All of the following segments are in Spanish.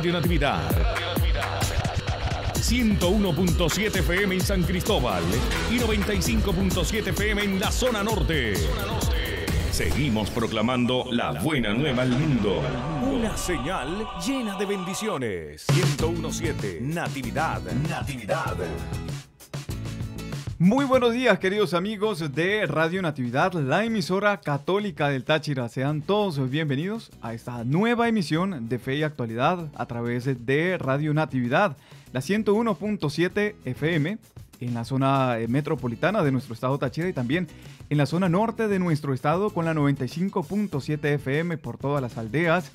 Radio Natividad. 101.7 FM en San Cristóbal y 95.7 FM en la zona norte. Seguimos proclamando la buena nueva al mundo. Una señal llena de bendiciones. 101.7 Natividad. Natividad. Muy buenos días, queridos amigos de Radio Natividad, la emisora católica del Táchira. Sean todos bienvenidos a esta nueva emisión de Fe y Actualidad a través de Radio Natividad, la 101.7 FM en la zona eh, metropolitana de nuestro estado Táchira y también en la zona norte de nuestro estado con la 95.7 FM por todas las aldeas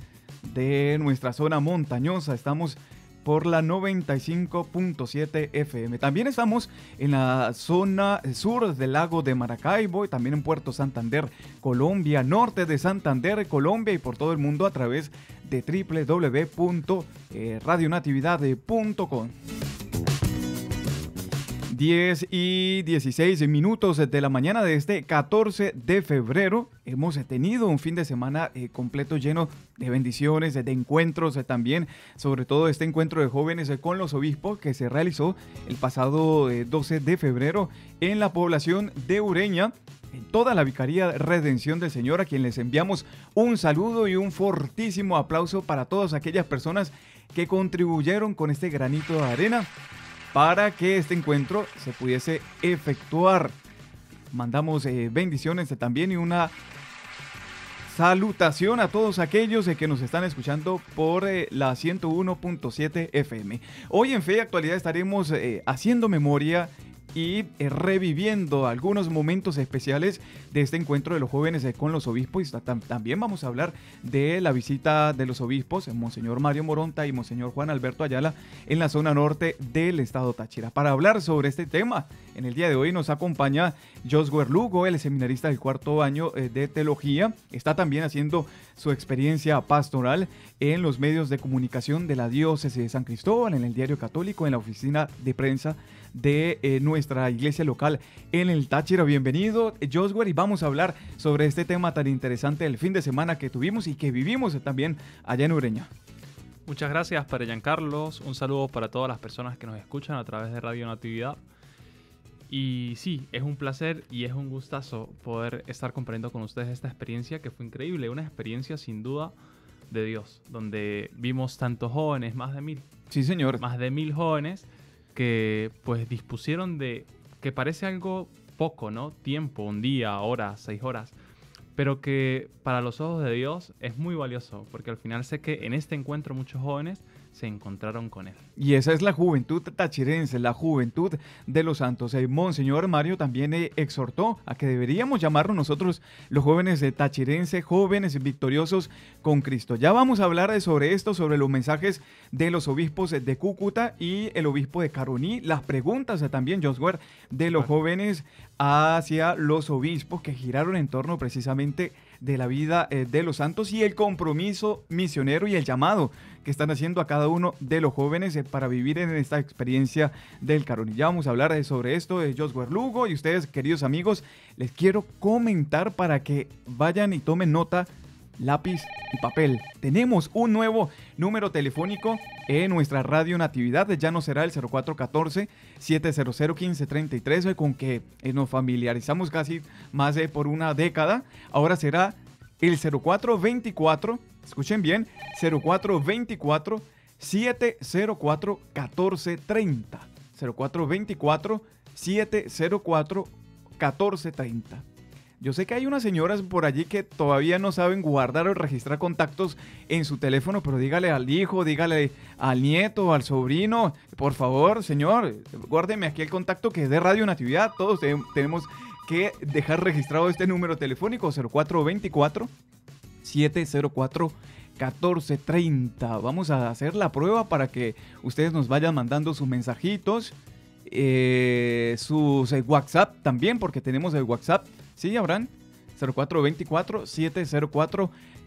de nuestra zona montañosa. Estamos por la 95.7 FM. También estamos en la zona sur del lago de Maracaibo y también en Puerto Santander, Colombia, norte de Santander, Colombia y por todo el mundo a través de www.radionatividad.com. 10 y 16 minutos de la mañana de este 14 de febrero. Hemos tenido un fin de semana eh, completo lleno de bendiciones, de encuentros también, sobre todo este encuentro de jóvenes con los obispos que se realizó el pasado 12 eh, de febrero en la población de Ureña en toda la Vicaría Redención del Señor, a quien les enviamos un saludo y un fortísimo aplauso para todas aquellas personas que contribuyeron con este granito de arena para que este encuentro se pudiese efectuar. Mandamos eh, bendiciones también y una salutación a todos aquellos que nos están escuchando por eh, la 101.7 FM. Hoy en Fe y Actualidad estaremos eh, haciendo memoria y eh, reviviendo algunos momentos especiales de este encuentro de los jóvenes eh, con los obispos. Y también vamos a hablar de la visita de los obispos, Monseñor Mario Moronta y Monseñor Juan Alberto Ayala, en la zona norte del estado Táchira. Para hablar sobre este tema, en el día de hoy nos acompaña Josguer Lugo, el seminarista del cuarto año eh, de teología. Está también haciendo su experiencia pastoral en los medios de comunicación de la diócesis de San Cristóbal, en el Diario Católico, en la oficina de prensa de eh, nuestra iglesia local en el Táchira. Bienvenido, Joswell, y vamos a hablar sobre este tema tan interesante del fin de semana que tuvimos y que vivimos también allá en Ureña. Muchas gracias, para Carlos. Un saludo para todas las personas que nos escuchan a través de Radio Natividad. Y sí, es un placer y es un gustazo poder estar compartiendo con ustedes esta experiencia que fue increíble, una experiencia sin duda de Dios, donde vimos tantos jóvenes, más de mil. Sí, señor. Más de mil jóvenes que pues dispusieron de, que parece algo poco, ¿no? Tiempo, un día, horas, seis horas, pero que para los ojos de Dios es muy valioso, porque al final sé que en este encuentro muchos jóvenes se encontraron con él. Y esa es la juventud tachirense, la juventud de los santos. El Monseñor Mario también eh, exhortó a que deberíamos llamarnos nosotros los jóvenes de tachirense, jóvenes victoriosos con Cristo. Ya vamos a hablar sobre esto, sobre los mensajes de los obispos de Cúcuta y el obispo de Caroní, las preguntas también, Josué, de los jóvenes hacia los obispos que giraron en torno precisamente de la vida eh, de los santos y el compromiso misionero y el llamado que están haciendo a cada uno de los jóvenes eh, para vivir en esta experiencia del Caroní. Ya vamos a hablar sobre esto de Josué Lugo y ustedes, queridos amigos, les quiero comentar para que vayan y tomen nota lápiz y papel. Tenemos un nuevo número telefónico en nuestra radio Natividad. Ya no será el 0414-700-1533, con que eh, nos familiarizamos casi más de por una década. Ahora será el 0424, escuchen bien, 0424 704 1430. 0424 704 1430. Yo sé que hay unas señoras por allí que todavía no saben guardar o registrar contactos en su teléfono, pero dígale al hijo, dígale al nieto, al sobrino, por favor, señor, guárdeme aquí el contacto que es de Radio Natividad. Todos tenemos que dejar registrado este número telefónico 0424 704 1430. Vamos a hacer la prueba para que ustedes nos vayan mandando sus mensajitos, eh, sus eh, WhatsApp también, porque tenemos el WhatsApp Sí, Abraham.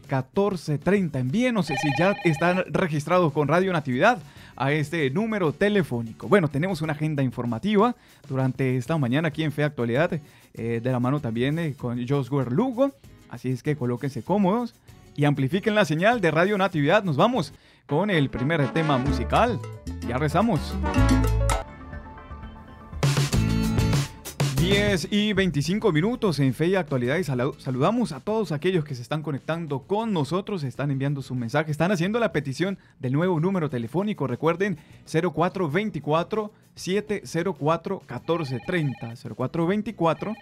0424-704-1430. Envíenos si ya están registrados con Radio Natividad a este número telefónico. Bueno, tenemos una agenda informativa durante esta mañana aquí en Fe Actualidad, eh, de la mano también eh, con Josué Lugo. Así es que colóquense cómodos y amplifiquen la señal de Radio Natividad. Nos vamos con el primer tema musical. Ya rezamos. 10 y 25 minutos en Fe y Actualidad y saludamos a todos aquellos que se están conectando con nosotros, están enviando su mensaje, están haciendo la petición del nuevo número telefónico. Recuerden 0424 704 1430 0424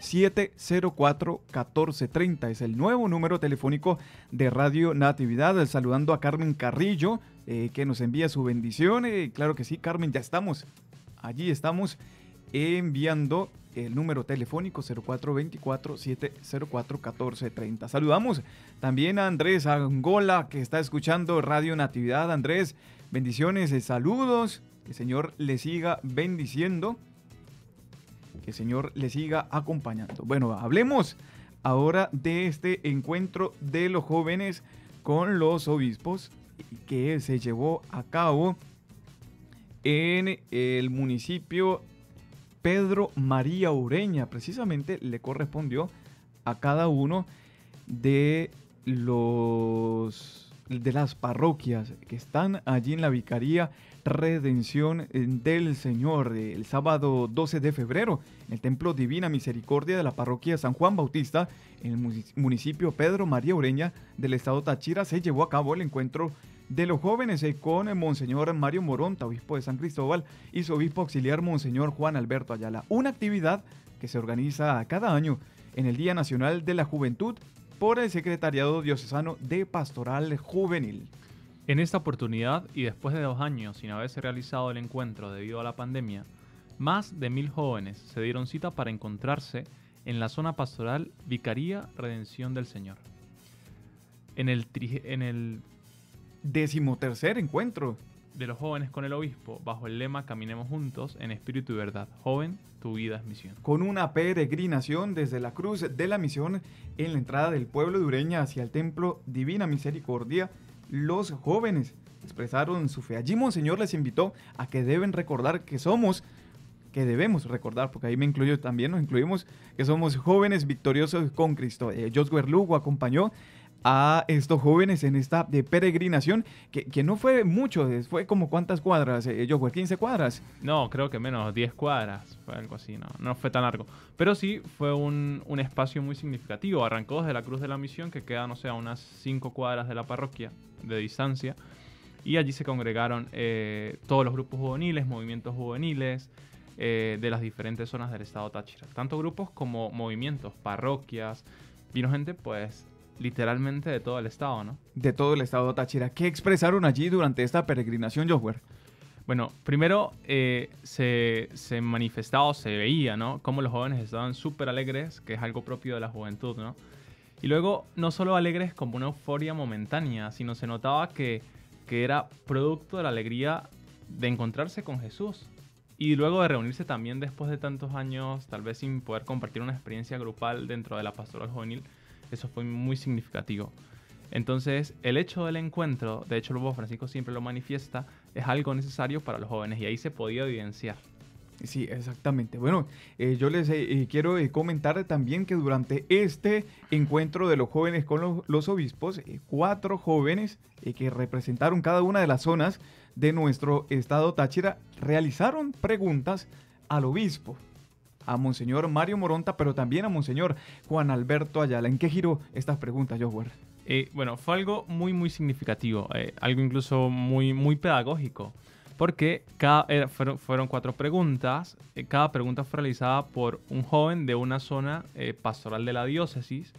704 1430 es el nuevo número telefónico de Radio Natividad. Saludando a Carmen Carrillo, eh, que nos envía su bendición. Eh, claro que sí, Carmen, ya estamos. Allí estamos enviando el número telefónico 0424-704-1430. Saludamos también a Andrés Angola que está escuchando Radio Natividad. Andrés, bendiciones, y saludos. Que el Señor le siga bendiciendo. Que el Señor le siga acompañando. Bueno, hablemos ahora de este encuentro de los jóvenes con los obispos que se llevó a cabo en el municipio Pedro María Ureña. Precisamente le correspondió a cada uno de los de las parroquias que están allí en la Vicaría Redención del Señor el sábado 12 de febrero en el Templo Divina Misericordia de la parroquia San Juan Bautista en el municipio Pedro María Ureña del estado Táchira se llevó a cabo el encuentro de los jóvenes con Monseñor Mario Moronta, obispo de San Cristóbal, y su obispo auxiliar Monseñor Juan Alberto Ayala. Una actividad que se organiza cada año en el Día Nacional de la Juventud por el Secretariado Diocesano de Pastoral Juvenil. En esta oportunidad, y después de dos años sin haberse realizado el encuentro debido a la pandemia, más de mil jóvenes se dieron cita para encontrarse en la zona pastoral Vicaría Redención del Señor. El, en el decimotercer encuentro de los jóvenes con el obispo bajo el lema Caminemos juntos en espíritu y verdad. Joven, tu vida es misión. Con una peregrinación desde la cruz de la misión en la entrada del pueblo de Ureña hacia el templo Divina Misericordia, los jóvenes expresaron su fe. Allí Monseñor les invitó a que deben recordar que somos que debemos recordar, porque ahí me incluyo también, nos incluimos, que somos jóvenes victoriosos con Cristo. Eh, Josué Lugo acompañó a estos jóvenes en esta de peregrinación, que, no fue mucho, fue como cuántas cuadras, eh, yo fue 15 cuadras. No, creo que menos, 10 cuadras, fue algo así, no, no fue tan largo. Pero sí fue un, espacio muy significativo, arrancó desde la Cruz de la Misión, que queda, no sé, a unas 5 cuadras de la parroquia de distancia, y allí se congregaron eh, todos los grupos juveniles, movimientos juveniles, eh, de las diferentes zonas del estado Táchira. Tanto grupos como movimientos, parroquias. Vino gente pues literalmente de todo el estado, ¿no? De todo el estado de Táchira. ¿Qué expresaron allí durante esta peregrinación, Joshua? Bueno, primero eh, se, se, manifestaba se veía, ¿no? Cómo los jóvenes estaban súper alegres, que es algo propio de la juventud, ¿no? Y luego, no solo alegres como una euforia momentánea, sino se notaba que, que era producto de la alegría de encontrarse con Jesús. Y luego de reunirse también después de tantos años, tal vez sin poder compartir una experiencia grupal dentro de la pastoral juvenil, eso fue muy significativo. Entonces, el hecho del encuentro, de hecho, el Francisco siempre lo manifiesta, es algo necesario para los jóvenes y ahí se podía evidenciar. Sí, exactamente. Bueno, eh, yo les eh, eh, quiero comentar también que durante este encuentro de los jóvenes con los, obispos, cuatro jóvenes que representaron cada una de las zonas de nuestro estado Táchira realizaron preguntas al obispo a Monseñor Mario Moronta, pero también a Monseñor Juan Alberto Ayala. ¿En qué giró estas preguntas, Joshua? Eh, bueno, fue algo muy, muy significativo, eh, algo incluso muy, muy pedagógico, porque cada, fueron, cuatro preguntas, eh, cada pregunta fue realizada por un joven de una zona pastoral de la diócesis,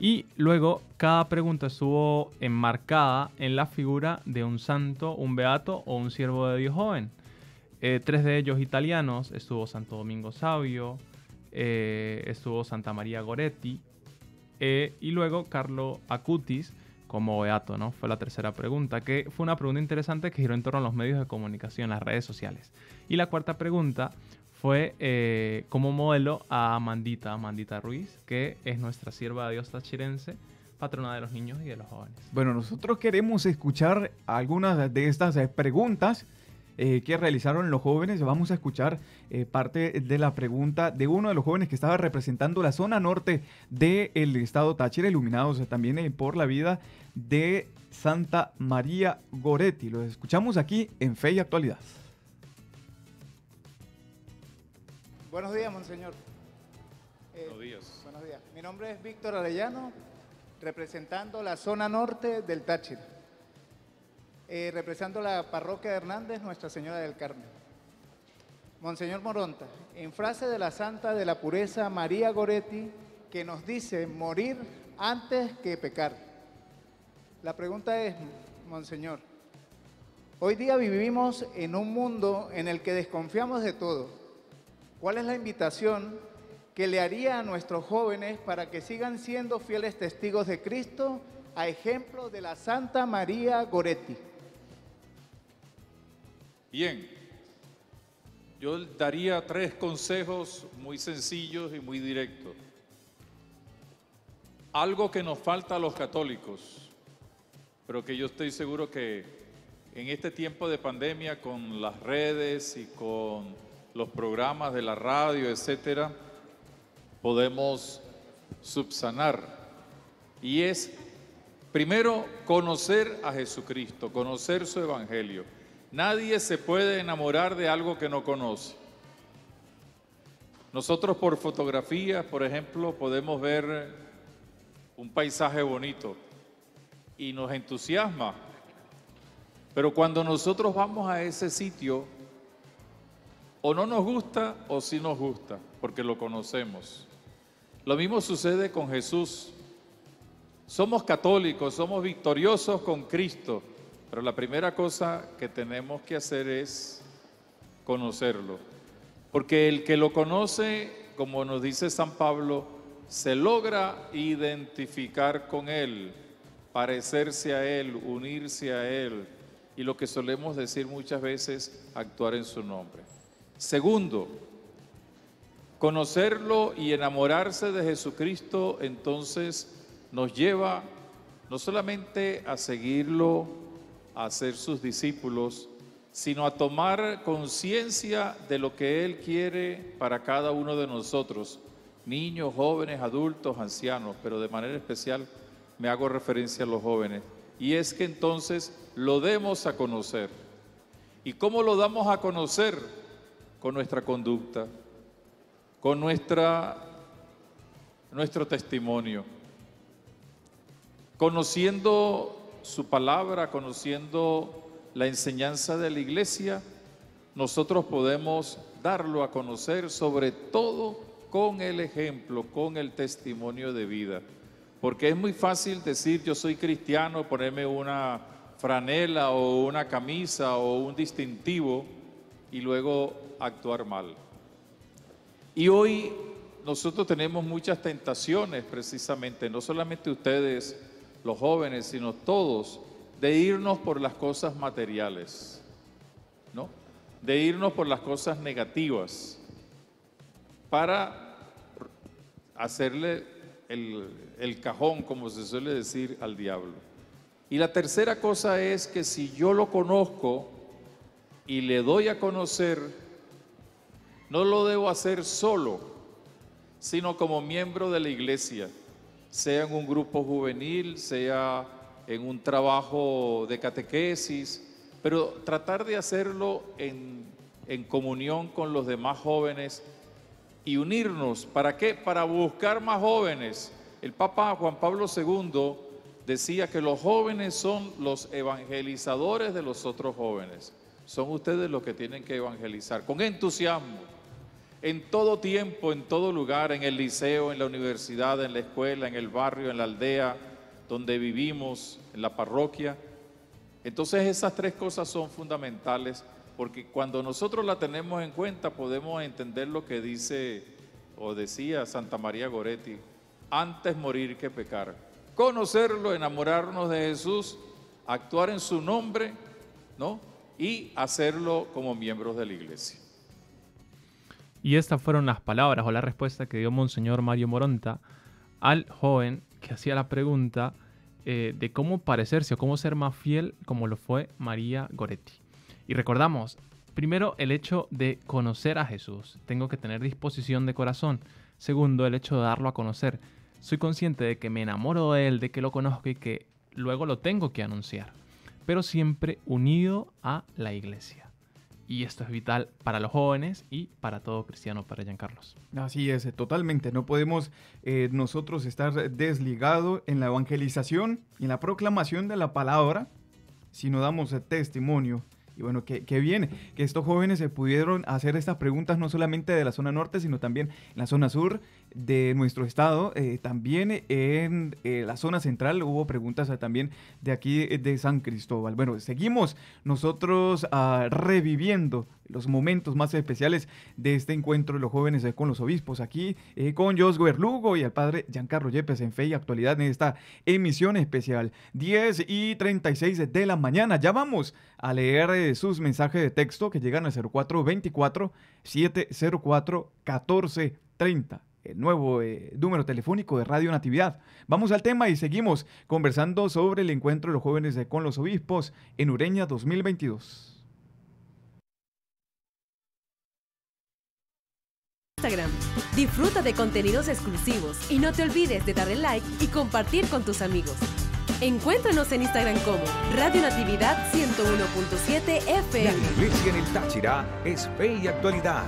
y luego cada pregunta estuvo enmarcada en la figura de un santo, un beato o un siervo de Dios joven. Eh, tres de ellos italianos, estuvo Santo Domingo Sabio, eh, estuvo Santa María Goretti eh, y luego Carlo Acutis como beato, ¿no? Fue la tercera pregunta, que fue una pregunta interesante que giró en torno a los medios de comunicación, las redes sociales. Y la cuarta pregunta fue como modelo a Amandita, Amandita Ruiz, que es nuestra sierva de Dios tachirense, patrona de los niños y de los jóvenes. Bueno, nosotros queremos escuchar algunas de estas preguntas eh, que realizaron los jóvenes. Vamos a escuchar eh, parte de la pregunta de uno de los jóvenes que estaba representando la zona norte del estado Táchira, iluminados también eh, por la vida de Santa María Goretti. Lo escuchamos aquí en Fe y Actualidad. Buenos días, monseñor. buenos días. Buenos días. Mi nombre es Víctor Arellano, representando la zona norte del Táchira. Eh, representando la parroquia de Hernández, Nuestra Señora del Carmen. Monseñor Moronta, en frase de la Santa de la Pureza María Goretti, que nos dice morir antes que pecar. La pregunta es, Monseñor, hoy día vivimos en un mundo en el que desconfiamos de todo. ¿Cuál es la invitación que le haría a nuestros jóvenes para que sigan siendo fieles testigos de Cristo a ejemplo de la Santa María Goretti? Bien, yo daría tres consejos muy sencillos y muy directos. Algo que nos falta a los católicos, pero que yo estoy seguro que en este tiempo de pandemia, con las redes y con los programas de la radio, etcétera, podemos subsanar. Y es, primero, conocer a Jesucristo, conocer su Evangelio. Nadie se puede enamorar de algo que no conoce. Nosotros por fotografías, por ejemplo, podemos ver un paisaje bonito y nos entusiasma. Pero cuando nosotros vamos a ese sitio, o no nos gusta o sí nos gusta, porque lo conocemos. Lo mismo sucede con Jesús. Somos católicos, somos victoriosos con Cristo pero la primera cosa que tenemos que hacer es conocerlo. Porque el que lo conoce, como nos dice San Pablo, se logra identificar con Él, parecerse a Él, unirse a Él y lo que solemos decir muchas veces, actuar en su nombre. Segundo, conocerlo y enamorarse de Jesucristo entonces nos lleva no solamente a seguirlo a ser sus discípulos, sino a tomar conciencia de lo que Él quiere para cada uno de nosotros, niños, jóvenes, adultos, ancianos, pero de manera especial me hago referencia a los jóvenes. Y es que entonces lo demos a conocer. ¿Y cómo lo damos a conocer? Con nuestra conducta, con nuestra, nuestro testimonio, conociendo su palabra, conociendo la enseñanza de la iglesia, nosotros podemos darlo a conocer sobre todo con el ejemplo, con el testimonio de vida. Porque es muy fácil decir yo soy cristiano, ponerme una franela o una camisa o un distintivo y luego actuar mal. Y hoy nosotros tenemos muchas tentaciones precisamente, no solamente ustedes, los jóvenes, sino todos, de irnos por las cosas materiales, ¿no? De irnos por las cosas negativas para hacerle el, el cajón, como se suele decir, al diablo. Y la tercera cosa es que si yo lo conozco y le doy a conocer, no lo debo hacer solo, sino como miembro de la iglesia sea en un grupo juvenil, sea en un trabajo de catequesis, pero tratar de hacerlo en, en comunión con los demás jóvenes y unirnos. ¿Para qué? Para buscar más jóvenes. El Papa Juan Pablo II decía que los jóvenes son los evangelizadores de los otros jóvenes. Son ustedes los que tienen que evangelizar con entusiasmo en todo tiempo, en todo lugar, en el liceo, en la universidad, en la escuela, en el barrio, en la aldea donde vivimos, en la parroquia. Entonces esas tres cosas son fundamentales porque cuando nosotros la tenemos en cuenta podemos entender lo que dice o decía Santa María Goretti, antes morir que pecar. Conocerlo, enamorarnos de Jesús, actuar en su nombre, ¿no? Y hacerlo como miembros de la iglesia. Y estas fueron las palabras o la respuesta que dio Monseñor Mario Moronta al joven que hacía la pregunta eh, de cómo parecerse o cómo ser más fiel como lo fue María Goretti. Y recordamos, primero el hecho de conocer a Jesús. Tengo que tener disposición de corazón. Segundo, el hecho de darlo a conocer. Soy consciente de que me enamoro de Él, de que lo conozco y que luego lo tengo que anunciar. Pero siempre unido a la iglesia. Y esto es vital para los jóvenes y para todo cristiano, para Giancarlos. Así es, totalmente. No podemos eh, nosotros estar desligados en la evangelización y en la proclamación de la palabra si no damos testimonio y bueno, qué, bien que estos jóvenes se pudieron hacer estas preguntas no solamente de la zona norte, sino también en la zona sur de nuestro estado. Eh, también en eh, la zona central hubo preguntas eh, también de aquí de San Cristóbal. Bueno, seguimos nosotros ah, reviviendo los momentos más especiales de este encuentro de los jóvenes con los obispos. Aquí con Josguer Lugo y el padre Giancarlo Yepes en Fe y Actualidad en esta emisión especial. 10 y 36 de la mañana. Ya vamos a leer sus mensajes de texto que llegan al 0424 704 1430 el nuevo eh, número telefónico de Radio Natividad. Vamos al tema y seguimos conversando sobre el encuentro de los jóvenes de con los obispos en Ureña 2022. Instagram. Disfruta de contenidos exclusivos y no te olvides de darle like y compartir con tus amigos. Encuéntranos en Instagram como Radio Natividad 101.7 FM. La iglesia en el Táchira es fe y actualidad.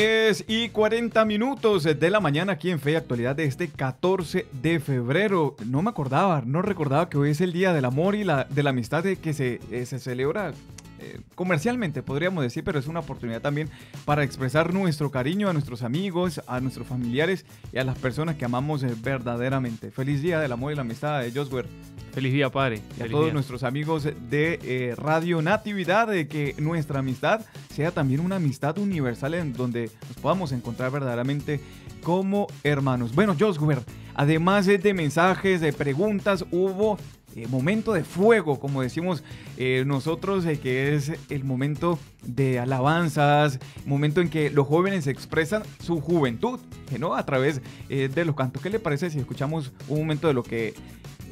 10 y 40 minutos de la mañana aquí en Fe y Actualidad de este 14 de febrero. No me acordaba, no recordaba que hoy es el Día del Amor y la, de la Amistad que se, eh, se celebra eh, comercialmente, podríamos decir, pero es una oportunidad también para expresar nuestro cariño a nuestros amigos, a nuestros familiares y a las personas que amamos eh, verdaderamente. Feliz Día del Amor y la Amistad de Joswer. Feliz día, padre. Y a todos nuestros amigos de eh, Radio Natividad, de que nuestra amistad sea también una amistad universal en donde nos podamos encontrar verdaderamente como hermanos. Bueno, Josguer, además de mensajes, de preguntas, hubo eh, momento de fuego, como decimos eh, nosotros, que es el momento de alabanzas, momento en que los jóvenes expresan su juventud, ¿no? A través de los cantos. ¿Qué le parece si escuchamos un momento de lo que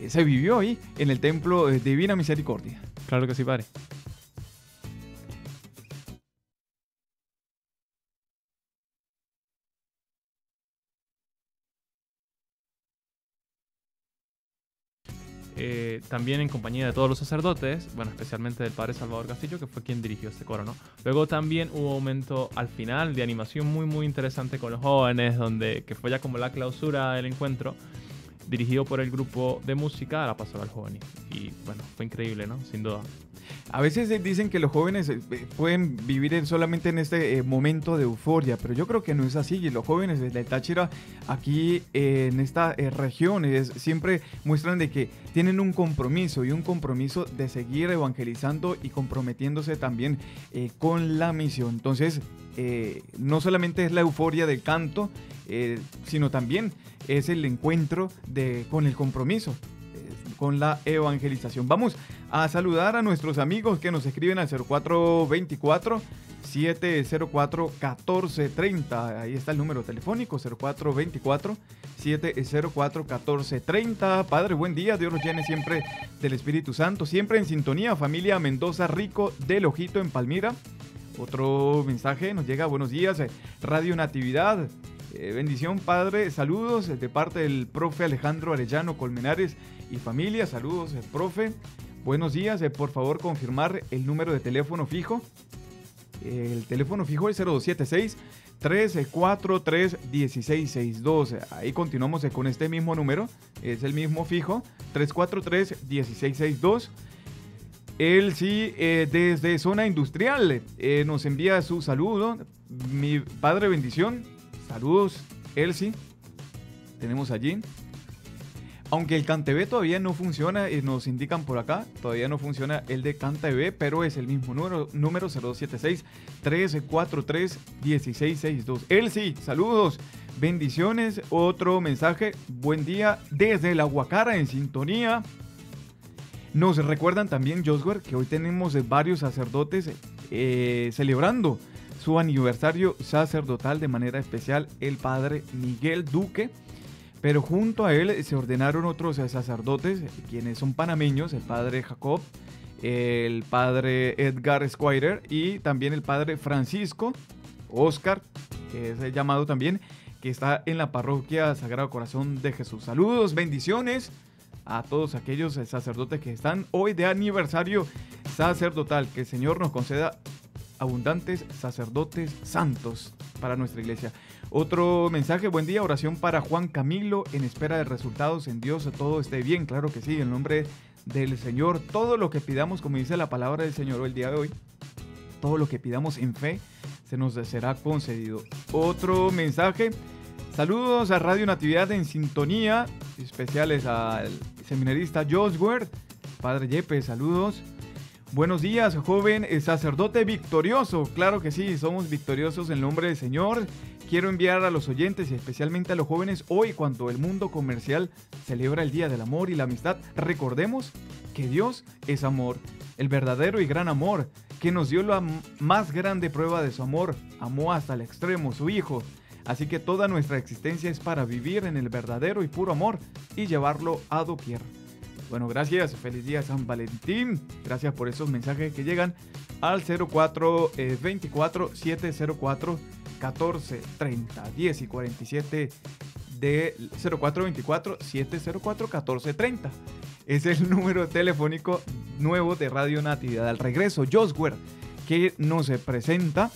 se vivió ahí en el templo de Divina Misericordia. Claro que sí, padre. Eh, también en compañía de todos los sacerdotes, bueno, especialmente del padre Salvador Castillo, que fue quien dirigió este coro, ¿no? Luego también hubo un momento al final de animación muy, muy interesante con los jóvenes, donde, que fue ya como la clausura del encuentro, dirigido por el grupo de música a la Pastoral Juvenil. Y bueno, fue increíble, ¿no? Sin duda. A veces dicen que los jóvenes eh, pueden vivir solamente en este eh, momento de euforia, pero yo creo que no es así. Y los jóvenes de Táchira aquí en esta eh, región siempre muestran de que tienen un compromiso y un compromiso de seguir evangelizando y comprometiéndose también con la misión. Entonces, no solamente es la euforia del canto, sino también es el encuentro de, con el compromiso con la evangelización. Vamos a saludar a nuestros amigos que nos escriben al 0424 704 1430. Ahí está el número telefónico 0424 704 1430. Padre, buen día. Dios los llene siempre del Espíritu Santo. Siempre en sintonía. Familia Mendoza Rico del Ojito en Palmira. Otro mensaje nos llega. Buenos días. Radio Natividad. Eh, bendición, Padre. Saludos de parte del profe Alejandro Arellano Colmenares y familia. Saludos, eh, profe. Buenos días. Eh, por favor, confirmar el número de teléfono fijo. El teléfono fijo es 0276 343 1662. Ahí continuamos con este mismo número. Es el mismo fijo. 343 1662. Él sí, desde zona industrial, nos envía su saludo. Mi padre bendición, Saludos, Elsie. Tenemos allí. Aunque el CanTV todavía no funciona, y nos indican por acá, todavía no funciona el de CanTV, pero es el mismo número, número 0276-1343-1662. Elsie, saludos, bendiciones. Otro mensaje, buen día desde la Huacara en sintonía. Nos recuerdan también, Josguer, que hoy tenemos varios sacerdotes eh, celebrando su aniversario sacerdotal de manera especial el padre Miguel Duque. pero junto a él se ordenaron otros sacerdotes, quienes son panameños, el padre Jacob, el padre Edgar Squire y también el padre Francisco Oscar, que es llamado también, que está en la parroquia Sagrado Corazón de Jesús. Saludos, bendiciones a todos aquellos sacerdotes que están hoy de aniversario sacerdotal. Que el Señor nos conceda abundantes sacerdotes santos para nuestra iglesia. Otro mensaje, buen día, oración para Juan Camilo en espera de resultados en Dios, todo esté bien, claro que sí, en nombre del Señor, todo lo que pidamos, como dice la palabra del Señor el día de hoy, todo lo que pidamos en fe se nos será concedido. Otro mensaje, saludos a Radio Natividad en sintonía, especiales al seminarista Josh Ward, Padre Yepes, saludos. Buenos días, joven sacerdote victorioso. Claro que sí, somos victoriosos en nombre del Señor. Quiero enviar a los oyentes y especialmente a los jóvenes hoy cuando el mundo comercial celebra el Día del Amor y la Amistad. Recordemos que Dios es amor, el verdadero y gran amor, que nos dio la más grande prueba de su amor. Amó hasta el extremo su Hijo. Así que toda nuestra existencia es para vivir en el verdadero y puro amor y llevarlo a doquier. Bueno, gracias. Feliz día San Valentín. Gracias por esos mensajes que llegan al 0424 704 14 30 10 y 47 de 0424 704 1430. Es el número telefónico nuevo de Radio Natividad. Al regreso, Josware, que nos presenta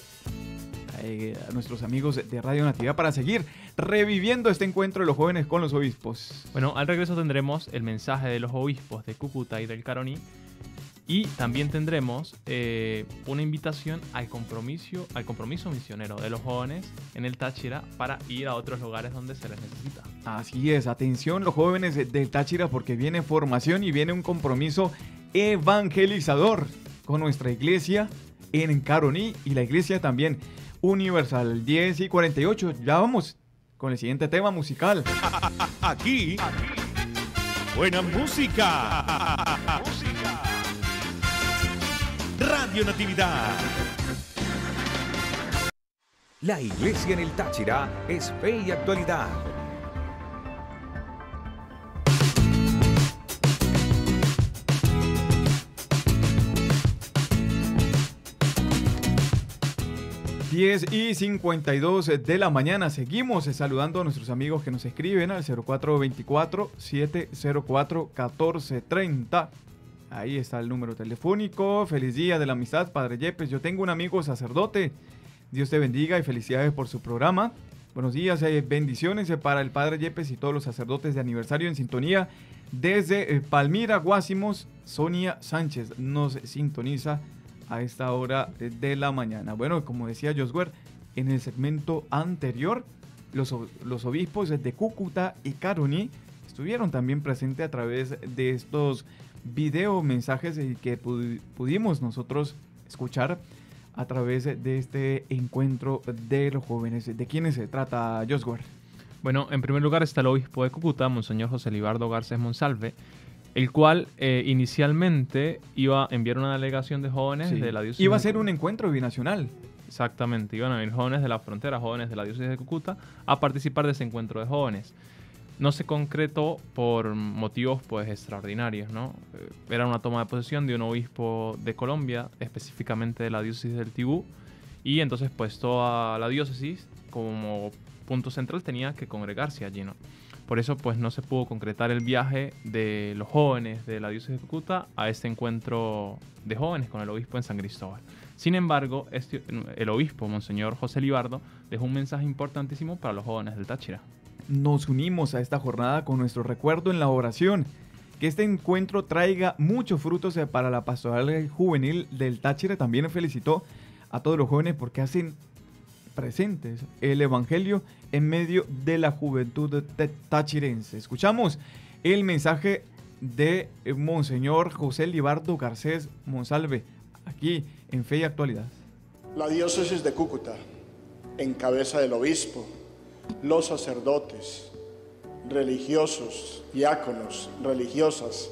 eh, a nuestros amigos de Radio Natividad para seguir reviviendo este encuentro de los jóvenes con los obispos. Bueno, al regreso tendremos el mensaje de los obispos de Cúcuta y del Caroní y también tendremos eh, una invitación al compromiso, al compromiso misionero de los jóvenes en el Táchira para ir a otros lugares donde se les necesita. Así es, atención los jóvenes del Táchira porque viene formación y viene un compromiso evangelizador con nuestra iglesia en Caroní y la iglesia también universal. 10 y 48, ya vamos con el siguiente tema musical. Aquí, buena música. Radio Natividad. La iglesia en el Táchira es fe y actualidad. ...10 y 52 de la mañana. Seguimos saludando a nuestros amigos que nos escriben al 0424-704-1430. Ahí está el número telefónico. Feliz día de la amistad, Padre Yepes. Yo tengo un amigo sacerdote. Dios te bendiga y felicidades por su programa. Buenos días, eh, bendiciones eh, para el Padre Yepes y todos los sacerdotes de aniversario en sintonía. Desde eh, Palmira, Guásimos, Sonia Sánchez nos sintoniza a esta hora de la mañana. Bueno, como decía Josué, en el segmento anterior, los, los obispos de Cúcuta y Caroní estuvieron también presentes a través de estos video mensajes que pudimos nosotros escuchar a través de este encuentro de los jóvenes. ¿De quiénes se trata, Josguar? Bueno, en primer lugar está el obispo de Cúcuta, Monseñor José Libardo Garcés Monsalve, el cual eh, inicialmente iba a enviar una delegación de jóvenes de la diócesis. Iba a ser un encuentro binacional. Exactamente, iban a venir jóvenes de la frontera, jóvenes de la diócesis de Cúcuta, a participar de ese encuentro de jóvenes no se concretó por motivos pues extraordinarios, ¿no? Eh, era una toma de posesión de un obispo de Colombia, específicamente de la diócesis del Tibú, y entonces pues toda la diócesis como punto central tenía que congregarse allí, ¿no? Por eso pues no se pudo concretar el viaje de los jóvenes de la diócesis de Cucuta a este encuentro de jóvenes con el obispo en San Cristóbal. Sin embargo, este, el obispo, Monseñor José Libardo, dejó un mensaje importantísimo para los jóvenes del Táchira nos unimos a esta jornada con nuestro recuerdo en la oración. Que este encuentro traiga muchos frutos eh, para la pastoral juvenil del Táchira. También felicitó a todos los jóvenes porque hacen presentes el Evangelio en medio de la juventud tachirense. Escuchamos el mensaje de Monseñor José Libardo Garcés Monsalve, aquí en Fe y Actualidad. La diócesis de Cúcuta, en cabeza del obispo, los sacerdotes, religiosos, diáconos, religiosas,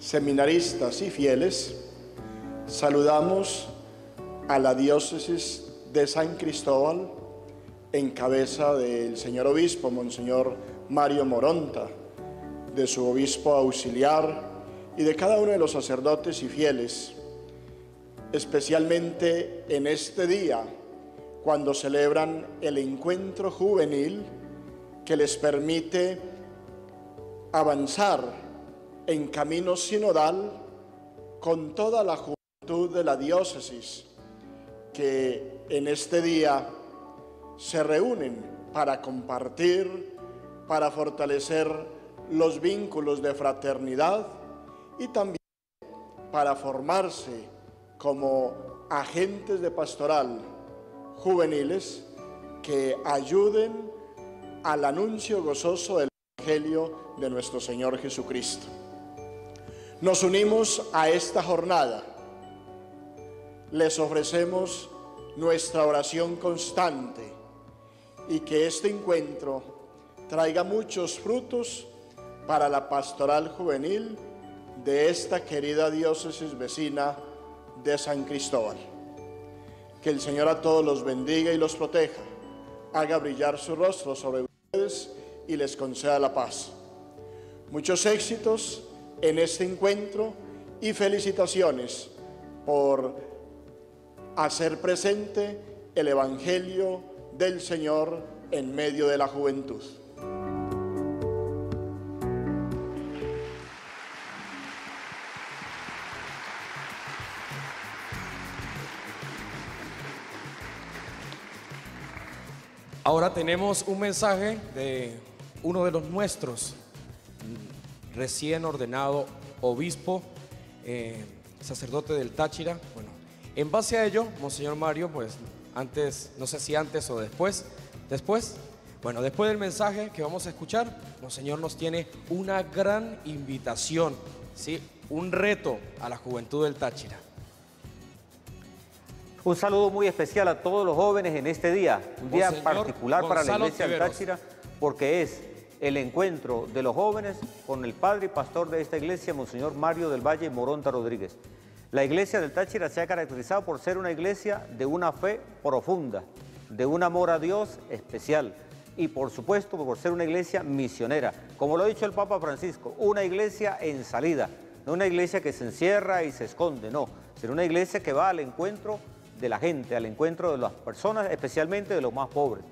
seminaristas y fieles, saludamos a la diócesis de San Cristóbal en cabeza del señor obispo, Monseñor Mario Moronta, de su obispo auxiliar y de cada uno de los sacerdotes y fieles, especialmente en este día, cuando celebran el encuentro juvenil que les permite avanzar en camino sinodal con toda la juventud de la diócesis que en este día se reúnen para compartir, para fortalecer los vínculos de fraternidad y también para formarse como agentes de pastoral juveniles que ayuden al anuncio gozoso del Evangelio de nuestro Señor Jesucristo. Nos unimos a esta jornada. Les ofrecemos nuestra oración constante y que este encuentro traiga muchos frutos para la pastoral juvenil de esta querida diócesis vecina de San Cristóbal. Que el Señor a todos los bendiga y los proteja, haga brillar su rostro sobre ustedes y les conceda la paz. Muchos éxitos en este encuentro y felicitaciones por hacer presente el Evangelio del Señor en medio de la juventud. Ahora tenemos un mensaje de uno de los nuestros, recién ordenado obispo, eh, sacerdote del Táchira. Bueno, en base a ello, Monseñor Mario, pues antes, no sé si antes o después, después, bueno, después del mensaje que vamos a escuchar, Monseñor nos tiene una gran invitación, ¿sí? un reto a la juventud del Táchira. Un saludo muy especial a todos los jóvenes en este día, un día particular para la iglesia del Táchira, porque es el encuentro de los jóvenes con el padre y pastor de esta iglesia, Monseñor Mario del Valle Moronta Rodríguez. La iglesia del Táchira se ha caracterizado por ser una iglesia de una fe profunda, de un amor a Dios especial y por supuesto por ser una iglesia misionera. Como lo ha dicho el Papa Francisco, una iglesia en salida, no una iglesia que se encierra y se esconde, no, sino una iglesia que va al encuentro de la gente, al encuentro de las personas, especialmente de los más pobres.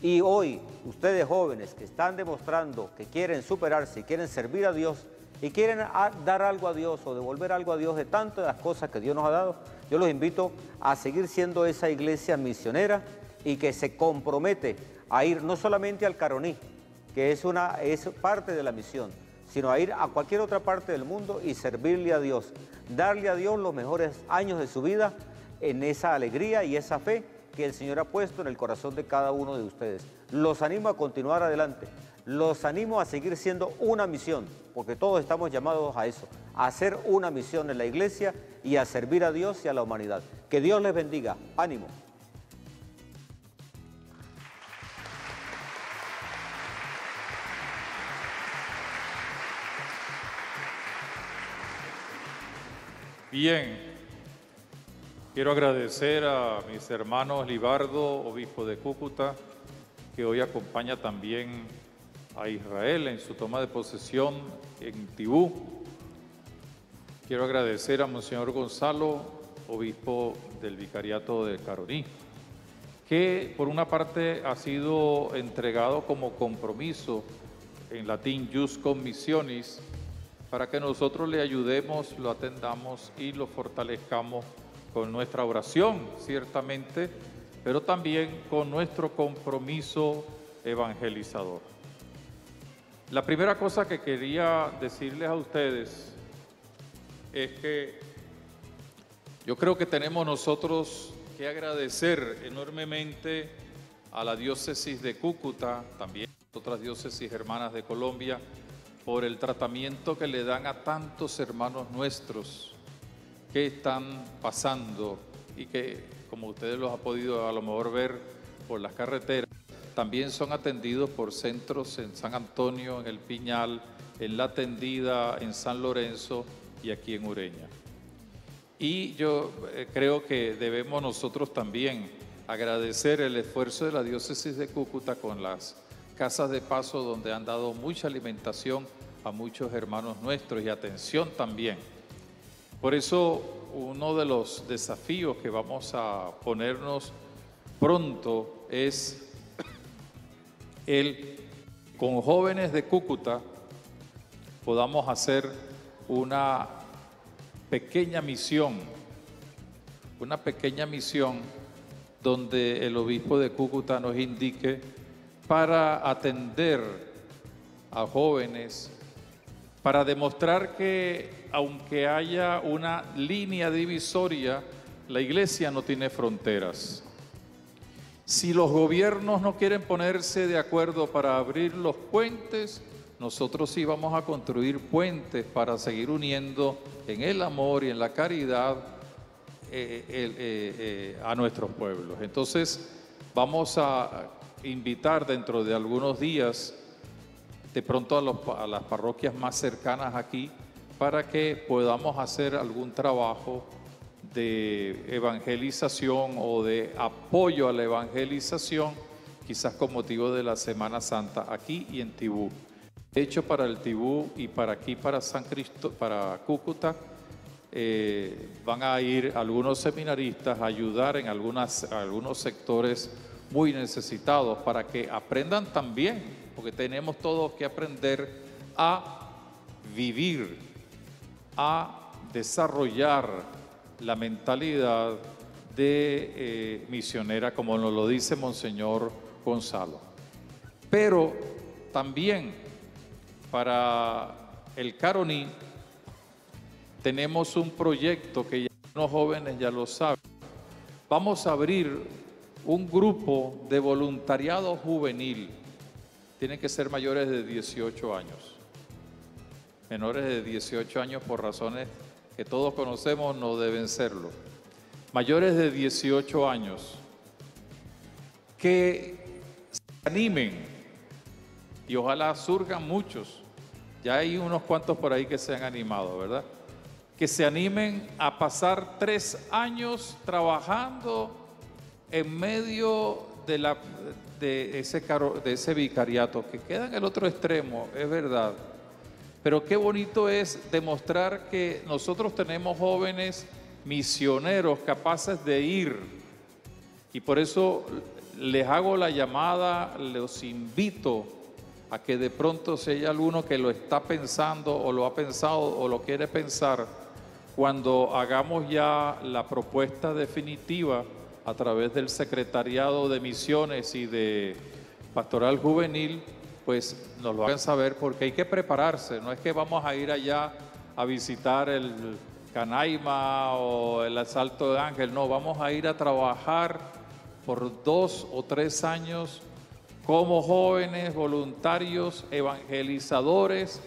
Y hoy, ustedes jóvenes que están demostrando que quieren superarse y quieren servir a Dios y quieren dar algo a Dios o devolver algo a Dios de tantas las cosas que Dios nos ha dado, yo los invito a seguir siendo esa iglesia misionera y que se compromete a ir no solamente al Caroní, que es, una, es parte de la misión, sino a ir a cualquier otra parte del mundo y servirle a Dios, darle a Dios los mejores años de su vida en esa alegría y esa fe que el Señor ha puesto en el corazón de cada uno de ustedes. Los animo a continuar adelante, los animo a seguir siendo una misión, porque todos estamos llamados a eso, a hacer una misión en la iglesia y a servir a Dios y a la humanidad. Que Dios les bendiga. Ánimo. Bien, Quiero agradecer a mis hermanos Libardo, obispo de Cúcuta, que hoy acompaña también a Israel en su toma de posesión en Tibú. Quiero agradecer a Monseñor Gonzalo, obispo del Vicariato de Caroní, que por una parte ha sido entregado como compromiso en latín Jus Commissionis, para que nosotros le ayudemos, lo atendamos y lo fortalezcamos con nuestra oración, ciertamente, pero también con nuestro compromiso evangelizador. La primera cosa que quería decirles a ustedes es que yo creo que tenemos nosotros que agradecer enormemente a la diócesis de Cúcuta, también otras diócesis hermanas de Colombia, por el tratamiento que le dan a tantos hermanos nuestros que están pasando y que, como ustedes los han podido a lo mejor ver por las carreteras, también son atendidos por centros en San Antonio, en El Piñal, en La Tendida, en San Lorenzo y aquí en Ureña. Y yo eh, creo que debemos nosotros también agradecer el esfuerzo de la diócesis de Cúcuta con las casas de paso donde han dado mucha alimentación a muchos hermanos nuestros y atención también. Por eso uno de los desafíos que vamos a ponernos pronto es el con jóvenes de Cúcuta podamos hacer una pequeña misión, una pequeña misión donde el obispo de Cúcuta nos indique para atender a jóvenes, para demostrar que aunque haya una línea divisoria, la iglesia no tiene fronteras. Si los gobiernos no quieren ponerse de acuerdo para abrir los puentes, nosotros sí vamos a construir puentes para seguir uniendo en el amor y en la caridad eh, eh, eh, a nuestros pueblos. Entonces, vamos a invitar dentro de algunos días, de pronto a, a las parroquias más cercanas aquí, para que podamos hacer algún trabajo de evangelización o de apoyo a la evangelización, quizás con motivo de la Semana Santa aquí y en Tibú. De hecho, para el Tibú y para aquí, para San Cristo, para Cúcuta, eh, van a ir algunos seminaristas a ayudar en algunos sectores muy necesitados para que aprendan también, porque tenemos todos que aprender a vivir, a desarrollar la mentalidad de eh, misionera, como nos lo dice Monseñor Gonzalo. Pero también para el Caroní tenemos un proyecto que ya los jóvenes ya lo saben. Vamos a abrir un grupo de voluntariado juvenil. Tienen que ser mayores de 18 años. Menores de 18 años por razones que todos conocemos no deben serlo, mayores de 18 años, que se animen y ojalá surjan muchos, ya hay unos cuantos por ahí que se han animado, ¿verdad? Que se animen a pasar tres años trabajando en medio de, la, de, ese, de ese vicariato que queda en el otro extremo, es verdad pero qué bonito es demostrar que nosotros tenemos jóvenes misioneros capaces de ir. Y por eso les hago la llamada, los invito a que de pronto si hay alguno que lo está pensando o lo ha pensado o lo quiere pensar, cuando hagamos ya la propuesta definitiva a través del Secretariado de Misiones y de Pastoral Juvenil, pues nos lo hagan saber porque hay que prepararse, no es que vamos a ir allá a visitar el Canaima o el Asalto de Ángel, no, vamos a ir a trabajar por dos o tres años como jóvenes voluntarios evangelizadores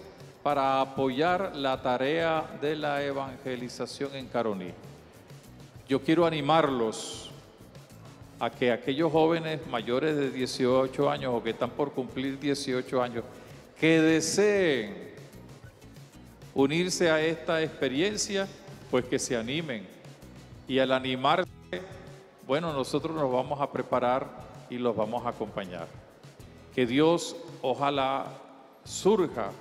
para apoyar la tarea de la evangelización en Caroní. Yo quiero animarlos a que aquellos jóvenes mayores de 18 años o que están por cumplir 18 años, que deseen unirse a esta experiencia, pues que se animen. Y al animarse, bueno, nosotros nos vamos a preparar y los vamos a acompañar. Que Dios ojalá surja,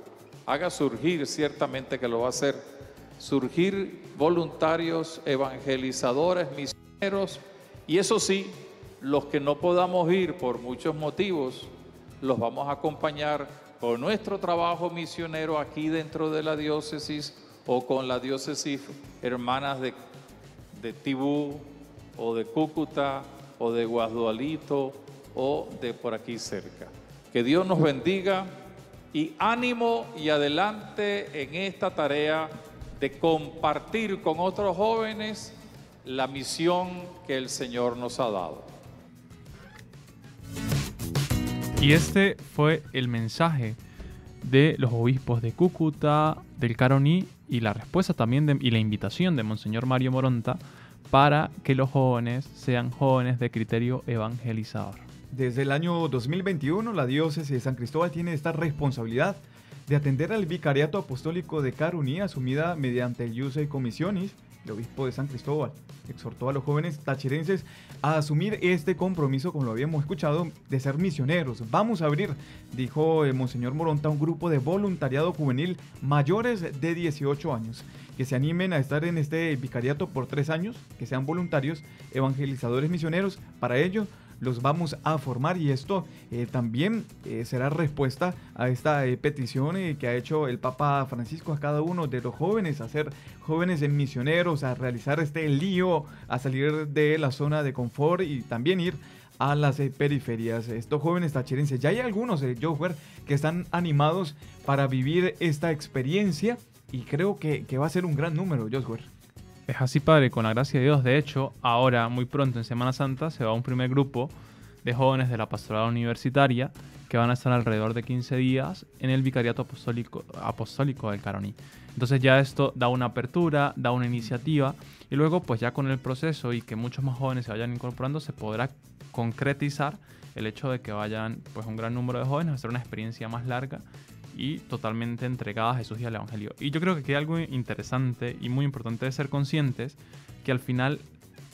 haga surgir, ciertamente que lo va a hacer, surgir voluntarios, evangelizadores, misioneros, y eso sí, los que no podamos ir por muchos motivos, los vamos a acompañar con nuestro trabajo misionero aquí dentro de la diócesis o con la diócesis hermanas de, Tibú o de Cúcuta o de Guadualito o de por aquí cerca. Que Dios nos bendiga y ánimo y adelante en esta tarea de compartir con otros jóvenes la misión que el Señor nos ha dado. Y este fue el mensaje de los obispos de Cúcuta, del Caroní y la respuesta también y la invitación de Monseñor Mario Moronta para que los jóvenes sean jóvenes de criterio evangelizador. Desde el año 2021, la diócesis de San Cristóbal tiene esta responsabilidad de atender al vicariato apostólico de Caroní asumida mediante el Iuse Comisiones el obispo de San Cristóbal, exhortó a los jóvenes tachirenses a asumir este compromiso, como lo habíamos escuchado, de ser misioneros. Vamos a abrir, dijo el Monseñor Moronta, un grupo de voluntariado juvenil mayores de 18 años que se animen a estar en este vicariato por tres años, que sean voluntarios, evangelizadores misioneros. Para ello, los vamos a formar y esto eh, también eh, será respuesta a esta eh, petición que ha hecho el Papa Francisco a cada uno de los jóvenes, a ser jóvenes misioneros, a realizar este lío, a salir de la zona de confort y también ir a las periferias. Estos jóvenes tachirenses, ya hay algunos, eh, que están animados para vivir esta experiencia y creo que, que va a ser un gran número, Joshua. Es así, Padre, con la gracia de Dios. De hecho, ahora, muy pronto, en Semana Santa, se va un primer grupo de jóvenes de la pastoral universitaria que van a estar alrededor de 15 días en el Vicariato Apostólico, apostólico del Caroní. Entonces ya esto da una apertura, da una iniciativa y luego pues ya con el proceso y que muchos más jóvenes se vayan incorporando se podrá concretizar el hecho de que vayan pues un gran número de jóvenes a hacer una experiencia más larga y totalmente entregada a Jesús y al Evangelio. Y yo creo que hay algo interesante y muy importante de ser conscientes que al final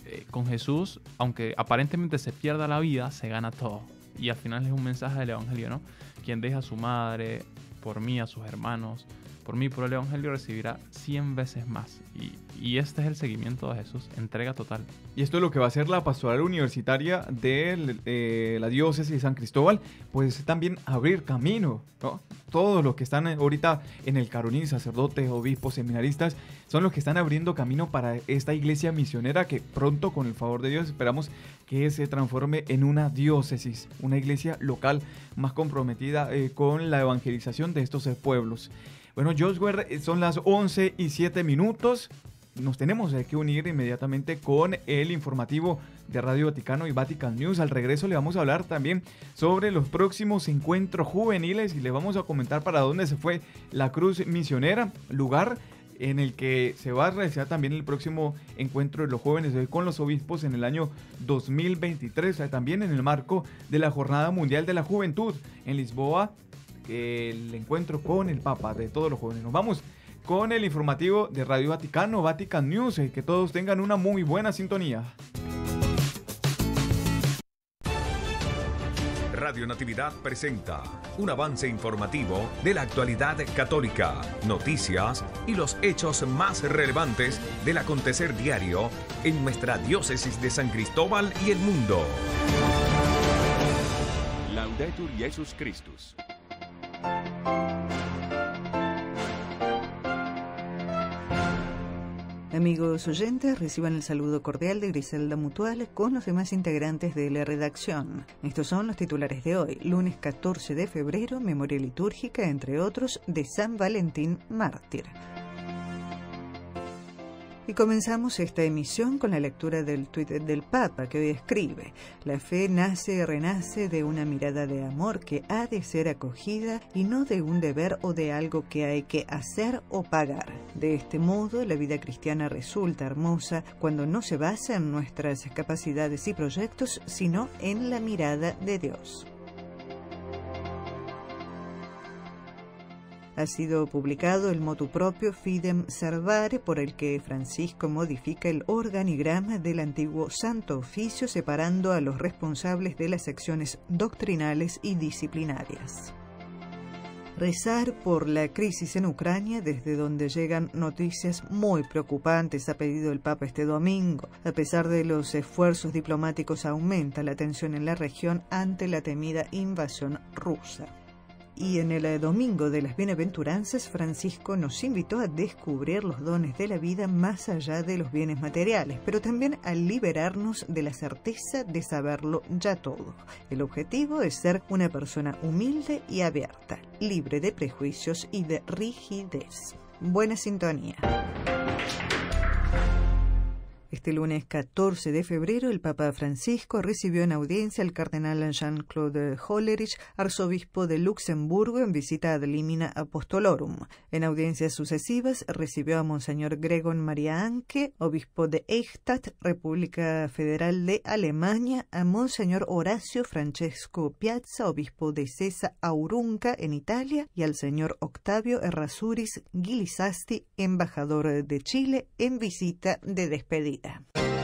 eh, con Jesús, aunque aparentemente se pierda la vida, se gana todo. Y al final es un mensaje del Evangelio, ¿no? Quien deja a su madre por mí, a sus hermanos, por mí, por el Evangelio, recibirá 100 veces más. Y, este es el seguimiento de Jesús, entrega total. Y esto es lo que va a ser la pastoral universitaria de la diócesis de San Cristóbal, pues también abrir camino, ¿no? Todos los que están ahorita en el Caroní, sacerdotes, obispos, seminaristas, son los que están abriendo camino para esta iglesia misionera que pronto, con el favor de Dios, esperamos que se transforme en una diócesis, una iglesia local más comprometida eh, con la evangelización de estos pueblos. Bueno, Joshua, eh, son las 11 y 7 minutos. Nos tenemos que unir inmediatamente con el informativo de Radio Vaticano y Vatican News. Al regreso le vamos a hablar también sobre los próximos encuentros juveniles y le vamos a comentar para dónde se fue la Cruz Misionera, lugar en el que se va a realizar también el próximo encuentro de los jóvenes con los obispos en el año 2023, también en el marco de la Jornada Mundial de la Juventud en Lisboa, el encuentro con el Papa de todos los jóvenes. Nos vamos con el informativo de Radio Vaticano, Vatican News, que todos tengan una muy buena sintonía. Radio Natividad presenta un avance informativo de la actualidad católica, noticias y los hechos más relevantes del acontecer diario en nuestra diócesis de San Cristóbal y el mundo. Laudetur Jesus Christus. Amigos oyentes, reciban el saludo cordial de Griselda Mutual con los demás integrantes de la redacción. Estos son los titulares de hoy, lunes 14 de febrero, memoria litúrgica, entre otros, de San Valentín Mártir. Y comenzamos esta emisión con la lectura del tuit del Papa que hoy escribe, la fe nace y renace de una mirada de amor que ha de ser acogida y no de un deber o de algo que hay que hacer o pagar. De este modo, la vida cristiana resulta hermosa cuando no se basa en nuestras capacidades y proyectos, sino en la mirada de Dios. Ha sido publicado el motu propio Fidem Servare, por el que Francisco modifica el organigrama del antiguo Santo Oficio, separando a los responsables de las secciones doctrinales y disciplinarias rezar por la crisis en Ucrania, desde donde llegan noticias muy preocupantes, ha pedido el Papa este domingo. A pesar de los esfuerzos diplomáticos, aumenta la tensión en la región ante la temida invasión rusa. Y en el eh, Domingo de las Bienaventuranzas, Francisco nos invitó a descubrir los dones de la vida más allá de los bienes materiales, pero también a liberarnos de la certeza de saberlo ya todo. El objetivo es ser una persona humilde y abierta, libre de prejuicios y de rigidez. Buena sintonía. Este lunes 14 de febrero, el Papa Francisco recibió en audiencia al cardenal Jean-Claude Hollerich, arzobispo de Luxemburgo, en visita ad limina apostolorum. En audiencias sucesivas recibió a Monseñor Gregon Maria Anke, obispo de Eichstatt, República Federal de Alemania, a Monseñor Horacio Francesco Piazza, obispo de Cesa Aurunca, en Italia, y al señor Octavio Errázuriz Gilisasti, embajador de Chile, en visita de despedida. them.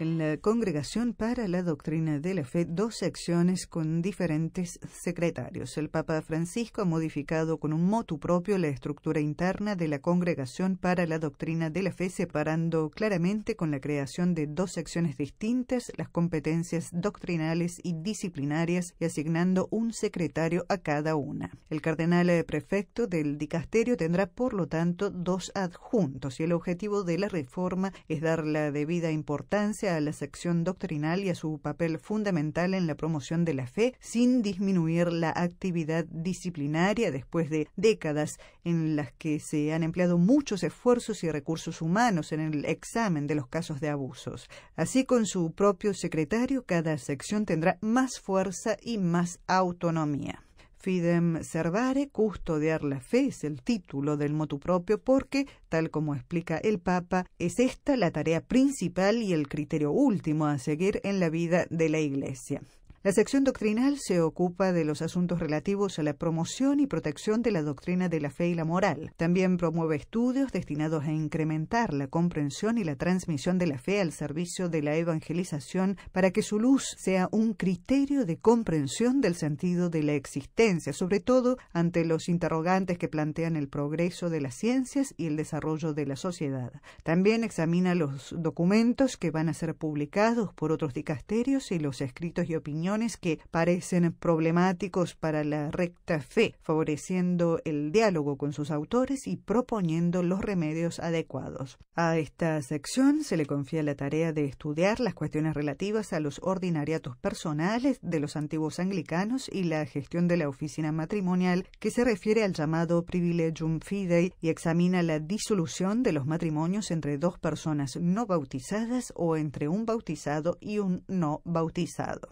En la Congregación para la Doctrina de la Fe, dos secciones con diferentes secretarios. El Papa Francisco ha modificado con un motu propio la estructura interna de la Congregación para la Doctrina de la Fe, separando claramente con la creación de dos secciones distintas las competencias doctrinales y disciplinarias y asignando un secretario a cada una. El cardenal prefecto del dicasterio tendrá, por lo tanto, dos adjuntos y el objetivo de la reforma es dar la debida importancia a la sección doctrinal y a su papel fundamental en la promoción de la fe, sin disminuir la actividad disciplinaria después de décadas en las que se han empleado muchos esfuerzos y recursos humanos en el examen de los casos de abusos. Así, con su propio secretario, cada sección tendrá más fuerza y más autonomía. Fidem servare, custodiar la fe, es el título del motu propio porque, tal como explica el Papa, es esta la tarea principal y el criterio último a seguir en la vida de la Iglesia. La sección doctrinal se ocupa de los asuntos relativos a la promoción y protección de la doctrina de la fe y la moral. También promueve estudios destinados a incrementar la comprensión y la transmisión de la fe al servicio de la evangelización para que su luz sea un criterio de comprensión del sentido de la existencia, sobre todo ante los interrogantes que plantean el progreso de las ciencias y el desarrollo de la sociedad. También examina los documentos que van a ser publicados por otros dicasterios y los escritos y opiniones que parecen problemáticos para la recta fe, favoreciendo el diálogo con sus autores y proponiendo los remedios adecuados. A esta sección se le confía la tarea de estudiar las cuestiones relativas a los ordinariatos personales de los antiguos anglicanos y la gestión de la oficina matrimonial que se refiere al llamado privilegium fidei y examina la disolución de los matrimonios entre dos personas no bautizadas o entre un bautizado y un no bautizado.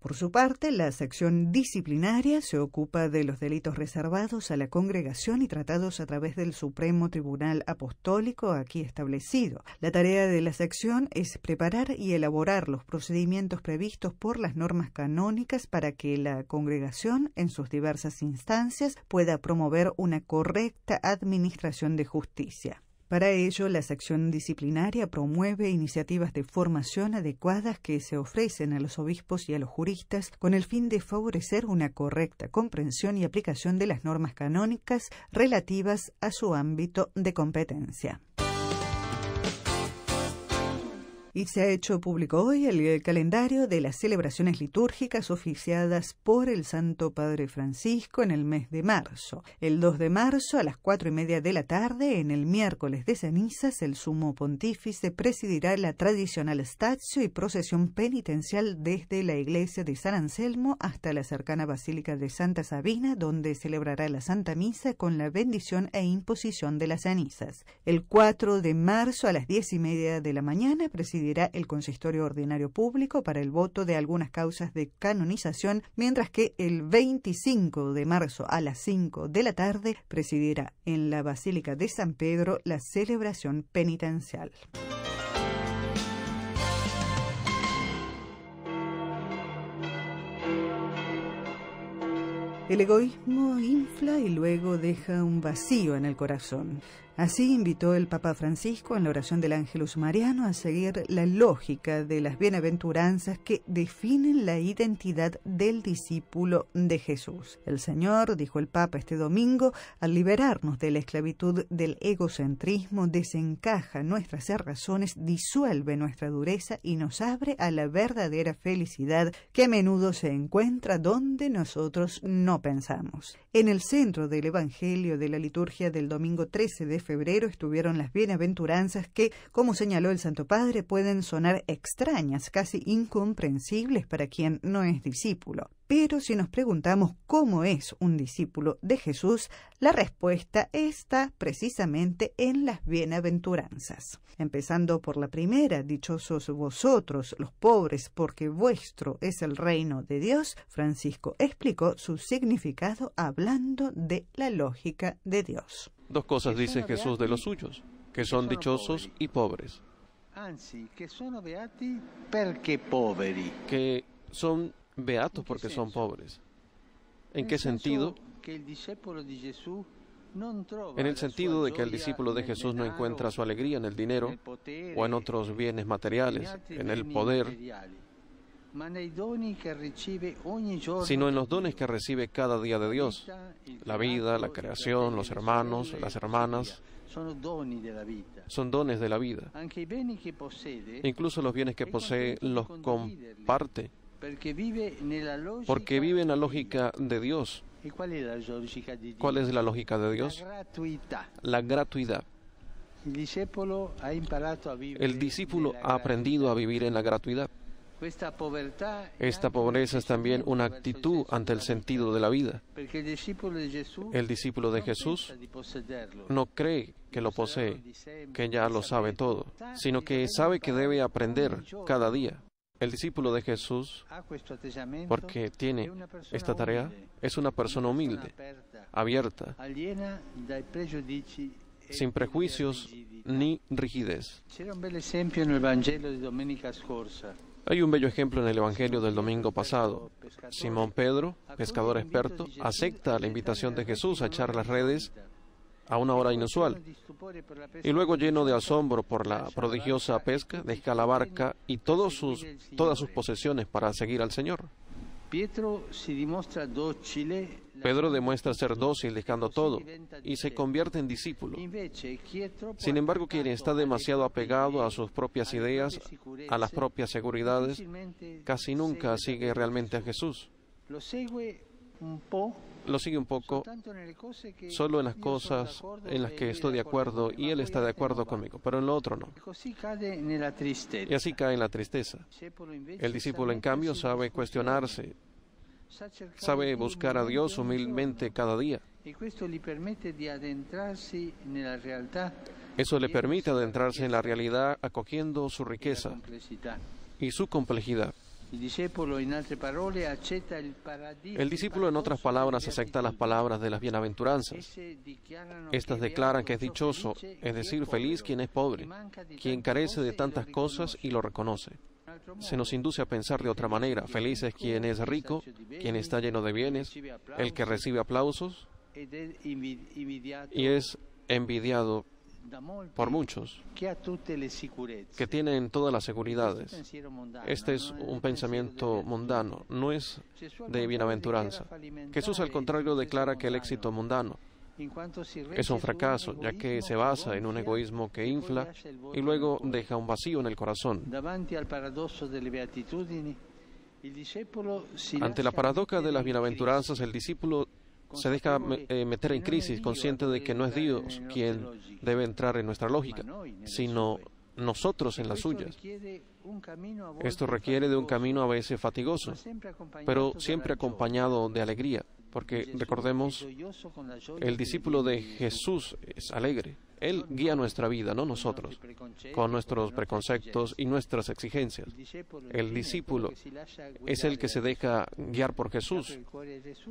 Por su parte, la sección disciplinaria se ocupa de los delitos reservados a la congregación y tratados a través del Supremo Tribunal Apostólico aquí establecido. La tarea de la sección es preparar y elaborar los procedimientos previstos por las normas canónicas para que la congregación, en sus diversas instancias, pueda promover una correcta administración de justicia. Para ello, la sección disciplinaria promueve iniciativas de formación adecuadas que se ofrecen a los obispos y a los juristas con el fin de favorecer una correcta comprensión y aplicación de las normas canónicas relativas a su ámbito de competencia. Y se ha hecho público hoy el, calendario de las celebraciones litúrgicas oficiadas por el Santo Padre Francisco en el mes de marzo. El 2 de marzo a las cuatro y media de la tarde, en el miércoles de cenizas, el sumo pontífice presidirá la tradicional stazio y procesión penitencial desde la iglesia de San Anselmo hasta la cercana Basílica de Santa Sabina, donde celebrará la Santa Misa con la bendición e imposición de las cenizas. El 4 de marzo a las diez y media de la mañana presidirá el consistorio ordinario público para el voto de algunas causas de canonización, mientras que el 25 de marzo a las 5 de la tarde presidirá en la Basílica de San Pedro la celebración penitencial. El egoísmo infla y luego deja un vacío en el corazón. Así invitó el Papa Francisco en la oración del Ángelus Mariano a seguir la lógica de las bienaventuranzas que definen la identidad del discípulo de Jesús. El Señor, dijo el Papa este domingo, al liberarnos de la esclavitud del egocentrismo, desencaja nuestras razones, disuelve nuestra dureza y nos abre a la verdadera felicidad que a menudo se encuentra donde nosotros no pensamos. En el centro del Evangelio de la liturgia del domingo 13 de febrero estuvieron las bienaventuranzas que, como señaló el Santo Padre, pueden sonar extrañas, casi incomprensibles para quien no es discípulo. Pero si nos preguntamos cómo es un discípulo de Jesús, la respuesta está precisamente en las bienaventuranzas. Empezando por la primera, dichosos vosotros, los pobres, porque vuestro es el reino de Dios, Francisco explicó su significado hablando de la lógica de Dios. Dos cosas dice Jesús de los suyos, que son dichosos y pobres. que son beatos porque son pobres. ¿En qué sentido? En el sentido de que el discípulo de Jesús no encuentra su alegría en el dinero o en otros bienes materiales, en el poder, sino en los dones que recibe cada día de Dios, la vida, la creación, los hermanos, las hermanas, son dones de la vida. Incluso los bienes que posee los comparte porque vive en la lógica de Dios. ¿Cuál es la lógica de Dios? La gratuidad. El discípulo ha aprendido a vivir en la gratuidad. Esta pobreza es también una actitud ante el sentido de la vida. El discípulo de Jesús no cree que lo posee, que ya lo sabe todo, sino que sabe que debe aprender cada día. El discípulo de Jesús, porque tiene esta tarea, es una persona humilde, abierta, sin prejuicios ni rigidez. Hay un bello ejemplo en el Evangelio del domingo pasado. Simón Pedro, pescador experto, acepta la invitación de Jesús a echar las redes a una hora inusual. Y luego, lleno de asombro por la prodigiosa pesca, deja la barca y todas sus posesiones para seguir al Señor. Pedro demuestra ser dócil dejando todo y se convierte en discípulo. Sin embargo, quien está demasiado apegado a sus propias ideas, a las propias seguridades, casi nunca sigue realmente a Jesús lo sigue un poco solo en las cosas en las que estoy de acuerdo y él está de acuerdo conmigo, pero en lo otro no. Y así cae en la tristeza. El discípulo, en cambio, sabe cuestionarse, sabe buscar a Dios humildemente cada día. Eso le permite adentrarse en la realidad acogiendo su riqueza y su complejidad. El discípulo, en otras palabras, acepta las palabras de las bienaventuranzas. Estas declaran que es dichoso, es decir, feliz quien es pobre, quien carece de tantas cosas y lo reconoce. Se nos induce a pensar de otra manera. Feliz es quien es rico, quien está lleno de bienes, el que recibe aplausos y es envidiado por muchos que tienen todas las seguridades. Este es un pensamiento mundano, no es de bienaventuranza. Jesús, al contrario, declara que el éxito mundano es un fracaso, ya que se basa en un egoísmo que infla y luego deja un vacío en el corazón. Ante la paradoja de las bienaventuranzas, el discípulo se deja eh, meter en crisis, consciente de que no es Dios quien debe entrar en nuestra lógica, sino nosotros en las suyas. Esto requiere de un camino a veces fatigoso, pero siempre acompañado de alegría, porque recordemos, el discípulo de Jesús es alegre. Él guía nuestra vida, no nosotros, con nuestros preconceptos y nuestras exigencias. El discípulo es el que se deja guiar por Jesús,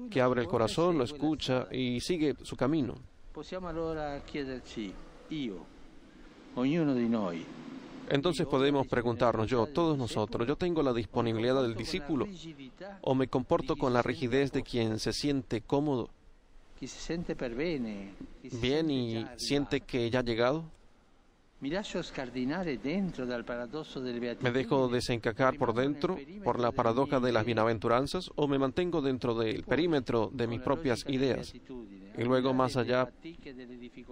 que abre el corazón, lo escucha y sigue su camino. Entonces podemos preguntarnos, yo, todos nosotros, ¿yo tengo la disponibilidad del discípulo o me comporto con la rigidez de quien se siente cómodo bien y siente que ya ha llegado? Me dejo desencajar por dentro por la paradoja de las bienaventuranzas o me mantengo dentro del perímetro de mis propias ideas. Y luego, más allá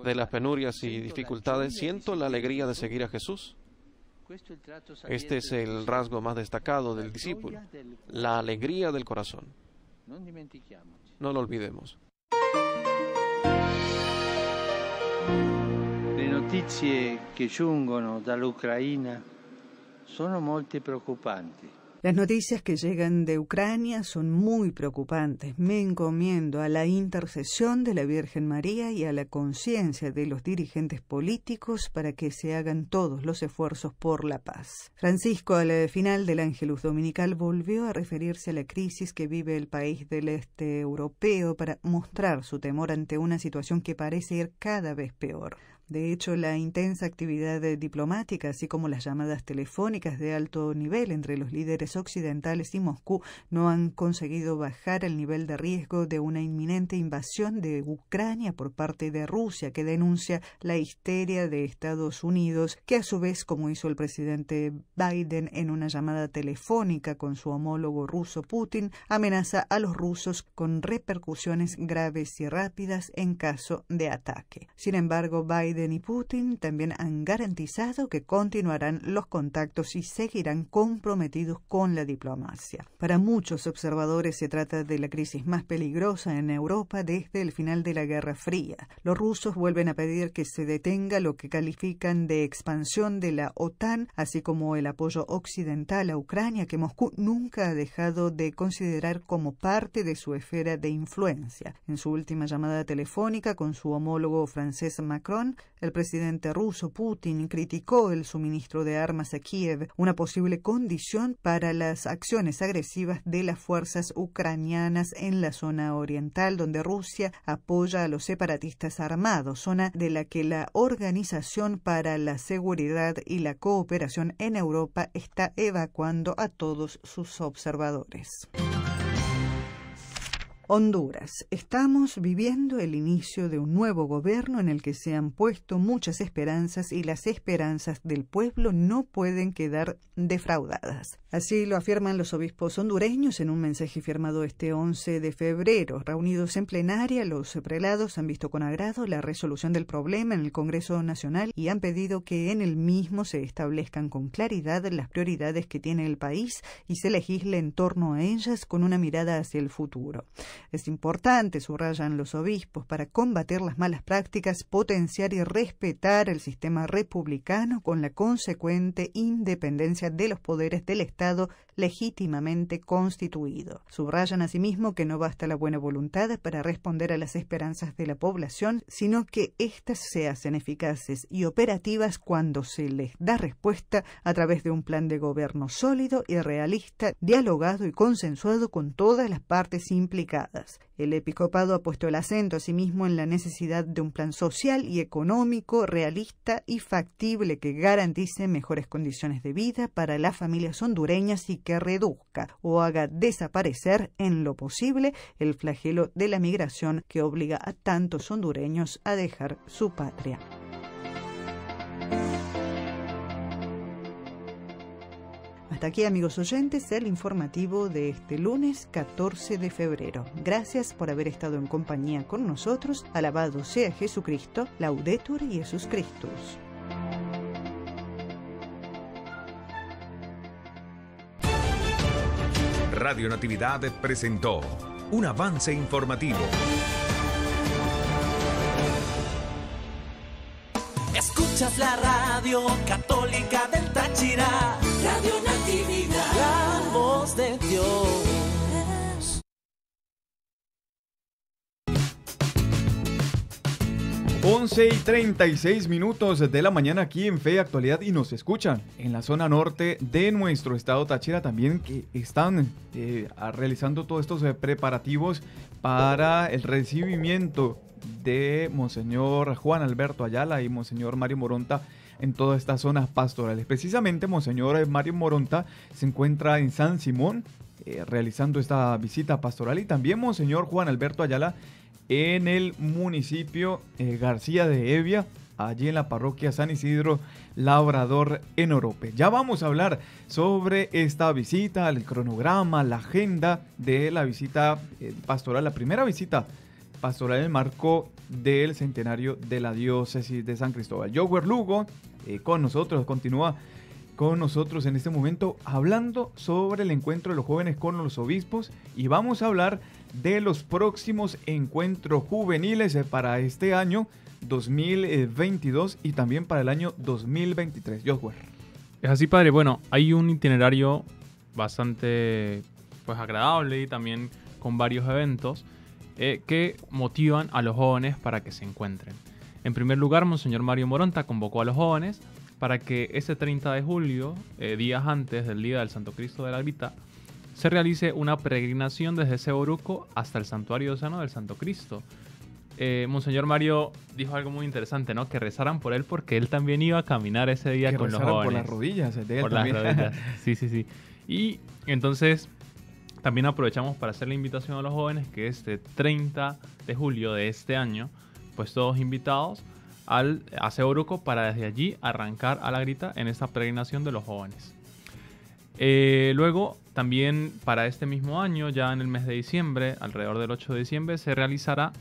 de las penurias y dificultades, siento la alegría de seguir a Jesús. Este es el rasgo más destacado del discípulo, la alegría del corazón. No lo olvidemos. notizie che giungono dall'Ucraina sono molto preoccupanti. Las noticias que llegan de Ucrania son muy preocupantes. Me encomiendo a la intercesión de la Virgen María y a la conciencia de los dirigentes políticos para que se hagan todos los esfuerzos por la paz. Francisco, al final del Ángelus Dominical, volvió a referirse a la crisis que vive el país del este europeo para mostrar su temor ante una situación que parece ir cada vez peor. De hecho, la intensa actividad diplomática, así como las llamadas telefónicas de alto nivel entre los líderes occidentales y Moscú, no han conseguido bajar el nivel de riesgo de una inminente invasión de Ucrania por parte de Rusia, que denuncia la histeria de Estados Unidos, que a su vez, como hizo el presidente Biden en una llamada telefónica con su homólogo ruso Putin, amenaza a los rusos con repercusiones graves y rápidas en caso de ataque. Sin embargo, Biden Y Putin también han garantizado que continuarán los contactos y seguirán comprometidos con la diplomacia. Para muchos observadores se trata de la crisis más peligrosa en Europa desde el final de la Guerra Fría. Los rusos vuelven a pedir que se detenga lo que califican de expansión de la OTAN, así como el apoyo occidental a Ucrania que Moscú nunca ha dejado de considerar como parte de su esfera de influencia. En su última llamada telefónica con su homólogo francés Macron, el presidente ruso Putin criticó el suministro de armas a Kiev, una posible condición para las acciones agresivas de las fuerzas ucranianas en la zona oriental, donde Rusia apoya a los separatistas armados, zona de la que la Organización para la Seguridad y la Cooperación en Europa está evacuando a todos sus observadores. Honduras. Estamos viviendo el inicio de un nuevo gobierno en el que se han puesto muchas esperanzas y las esperanzas del pueblo no pueden quedar defraudadas. Así lo afirman los obispos hondureños en un mensaje firmado este 11 de febrero. Reunidos en plenaria, los prelados han visto con agrado la resolución del problema en el Congreso Nacional y han pedido que en el mismo se establezcan con claridad las prioridades que tiene el país y se legisle en torno a ellas con una mirada hacia el futuro. Es importante, subrayan los obispos, para combatir las malas prácticas, potenciar y respetar el sistema republicano con la consecuente independencia de los poderes del Estado legítimamente constituido. Subrayan asimismo que no basta la buena voluntad para responder a las esperanzas de la población, sino que éstas se hacen eficaces y operativas cuando se les da respuesta a través de un plan de gobierno sólido y realista, dialogado y consensuado con todas las partes implicadas. El episcopado ha puesto el acento asimismo en la necesidad de un plan social y económico realista y factible que garantice mejores condiciones de vida para las familias hondureñas y que reduzca o haga desaparecer en lo posible el flagelo de la migración que obliga a tantos hondureños a dejar su patria. Hasta aquí, amigos oyentes, el informativo de este lunes 14 de febrero. Gracias por haber estado en compañía con nosotros. Alabado sea Jesucristo, Laudetur Jesus Christus. Radio Natividad presentó un avance informativo. Escuchas la radio católica del Táchira. Radio Natividad. La voz de Dios. 11 y 36 minutos de la mañana aquí en Fe Actualidad y nos escuchan en la zona norte de nuestro estado Táchira también que están eh, realizando todos estos eh, preparativos para el recibimiento de Monseñor Juan Alberto Ayala y Monseñor Mario Moronta en todas estas zonas pastorales. Precisamente Monseñor Mario Moronta se encuentra en San Simón eh, realizando esta visita pastoral y también Monseñor Juan Alberto Ayala en el municipio eh, García de Evia, allí en la parroquia San Isidro Labrador en Orope. Ya vamos a hablar sobre esta visita, el cronograma, la agenda de la visita eh, pastoral, la primera visita pastoral en el marco del centenario de la diócesis de San Cristóbal. Jower Lugo eh, con nosotros, continúa con nosotros en este momento hablando sobre el encuentro de los jóvenes con los obispos y vamos a hablar de los próximos encuentros juveniles para este año 2022 y también para el año 2023. Joshua. Es así, padre. Bueno, hay un itinerario bastante pues agradable y también con varios eventos eh, que motivan a los jóvenes para que se encuentren. En primer lugar, Monseñor Mario Moronta convocó a los jóvenes para que ese 30 de julio, eh, días antes del Día del Santo Cristo de la Grita, se realice una peregrinación desde Seboruco hasta el Santuario Sano del Santo Cristo. Eh, Monseñor Mario dijo algo muy interesante, ¿no? Que rezaran por él porque él también iba a caminar ese día con los jóvenes. por las rodillas de él Por las rodillas. Sí, sí, sí. Y entonces también aprovechamos para hacer la invitación a los jóvenes que este 30 de julio de este año, pues todos invitados al a Seboruco para desde allí arrancar a la grita en esta peregrinación de los jóvenes. Eh, luego, también para este mismo año, ya en el mes de diciembre, alrededor del 8 de diciembre, se realizará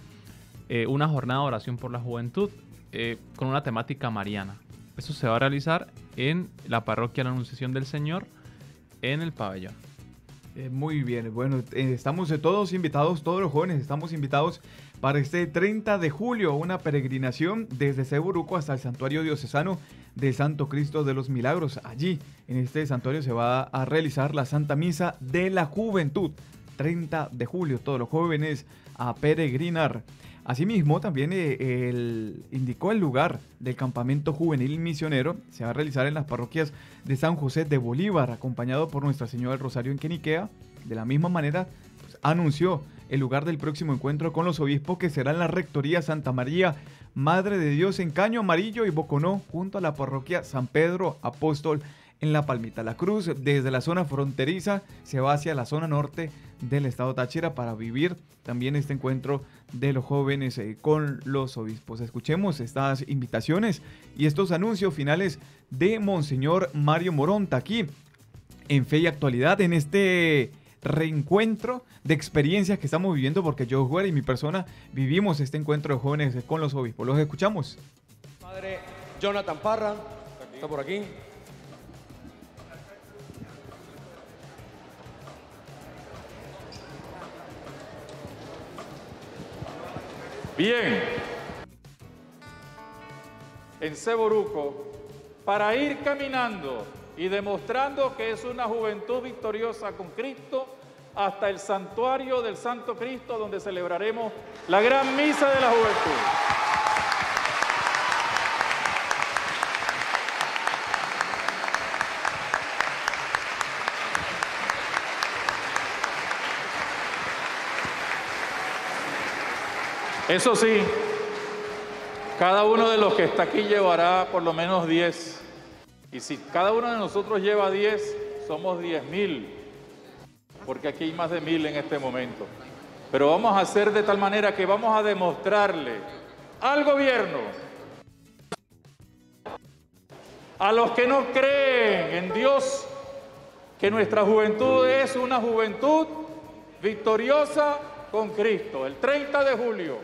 eh, una jornada de oración por la juventud eh, con una temática mariana. Eso se va a realizar en la parroquia La Anunciación del Señor en el pabellón. muy bien, bueno, estamos todos invitados, todos los jóvenes estamos invitados para este 30 de julio, una peregrinación desde Seburuco hasta el Santuario Diocesano de Santo Cristo de los Milagros. Allí, en este santuario, se va a realizar la Santa Misa de la Juventud. 30 de julio, todos los jóvenes a peregrinar. Asimismo, también eh, indicó el lugar del campamento juvenil misionero. Se va a realizar en las parroquias de San José de Bolívar, acompañado por Nuestra Señora del Rosario en Queniquea. De la misma manera, anunció el lugar del próximo encuentro con los obispos que será en la Rectoría Santa María Madre de Dios en Caño Amarillo y Boconó, junto a la parroquia San Pedro Apóstol en La Palmita. La Cruz, desde la zona fronteriza, se va hacia la zona norte del estado Táchira para vivir también este encuentro de los jóvenes eh, con los obispos. Escuchemos estas invitaciones y estos anuncios finales de Monseñor Mario Moronta aquí en Fe y Actualidad en este reencuentro de experiencias que estamos viviendo porque yo, y mi persona vivimos este encuentro de jóvenes con los obispos. ¿Los escuchamos? Padre Jonathan Parra, está por aquí. Bien. En Seboruco, para ir caminando y demostrando que es una juventud victoriosa con Cristo, hasta el santuario del Santo Cristo, donde celebraremos la gran misa de la juventud. Eso sí, cada uno de los que está aquí llevará por lo menos 10. Y si cada uno de nosotros lleva 10, somos 10 mil porque aquí hay más de mil en este momento. Pero vamos a hacer de tal manera que vamos a demostrarle al gobierno, a los que no creen en Dios, que nuestra juventud es una juventud victoriosa con Cristo. El 30 de julio